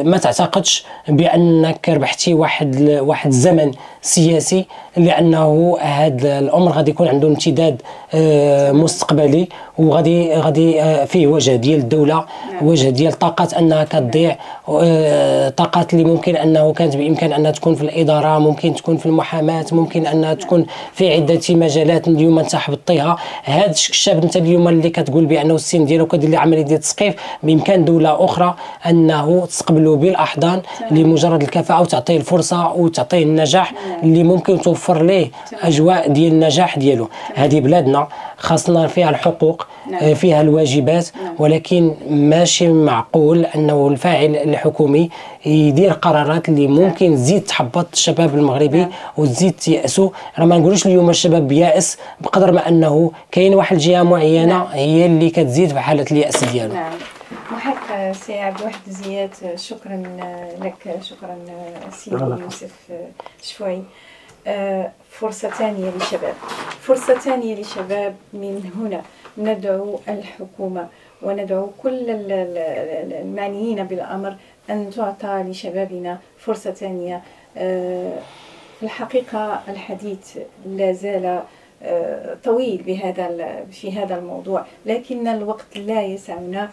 ما تعتقدش بأنك ربحتي واحد واحد الزمن سياسي لأنه هذا الأمر غادي يكون عنده امتداد آه، مستقبلي وغادي غادي آه، فيه وجه ديال الدولة وجه ديال طاقات أنها كتضيع آه، طاقات اللي ممكن أنه كانت بإمكان أنها تكون في الإدارة ممكن تكون في المحاماة ممكن أنها تكون في عدة مجالات اليوم أنت حبطيها هذا الشاب أنت اليوم اللي كتقول بأنه السن ديالو كدير لي عملية ديال التسقيف بإمكان دولة أخرى انه تستقبله بالأحضان لمجرد الكفاءة وتعطيه الفرصة وتعطيه النجاح اللي ممكن توفر ليه أجواء ديال النجاح ديالو. هذه بلادنا خاصنا فيها الحقوق نعم. آه، فيها الواجبات نعم. ولكن ماشي معقول أنه الفاعل الحكومي يدير قرارات اللي ممكن تزيد تحبط الشباب المغربي نعم. وتزيد تيأسوا راه ما نقولوش اليوم الشباب يائس بقدر ما أنه كاين واحد الجهة معينة نعم. هي اللي كتزيد في حالة اليأس ديالو. نعم. محق سي عبد الواحد زياد شكرا لك شكرا سيدي. يوسف شفوي آه، فرصة ثانية للشباب. فرصة ثانية للشباب من هنا. ندعو الحكومة وندعو كل ال- ال- ال- المعنيين بالأمر أن تعطى لشبابنا فرصة ثانية. آه، في الحقيقة الحديث لا زال آه، طويل بهذا في هذا الموضوع لكن الوقت لا يسعنا.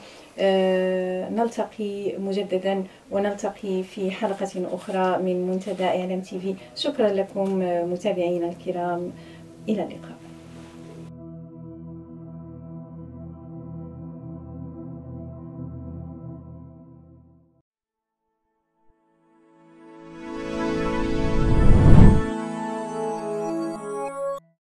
نلتقي مجددا ونلتقي في حلقة أخرى من منتدى إعلام تيفي شكرا لكم آه، متابعينا الكرام. إلى اللقاء.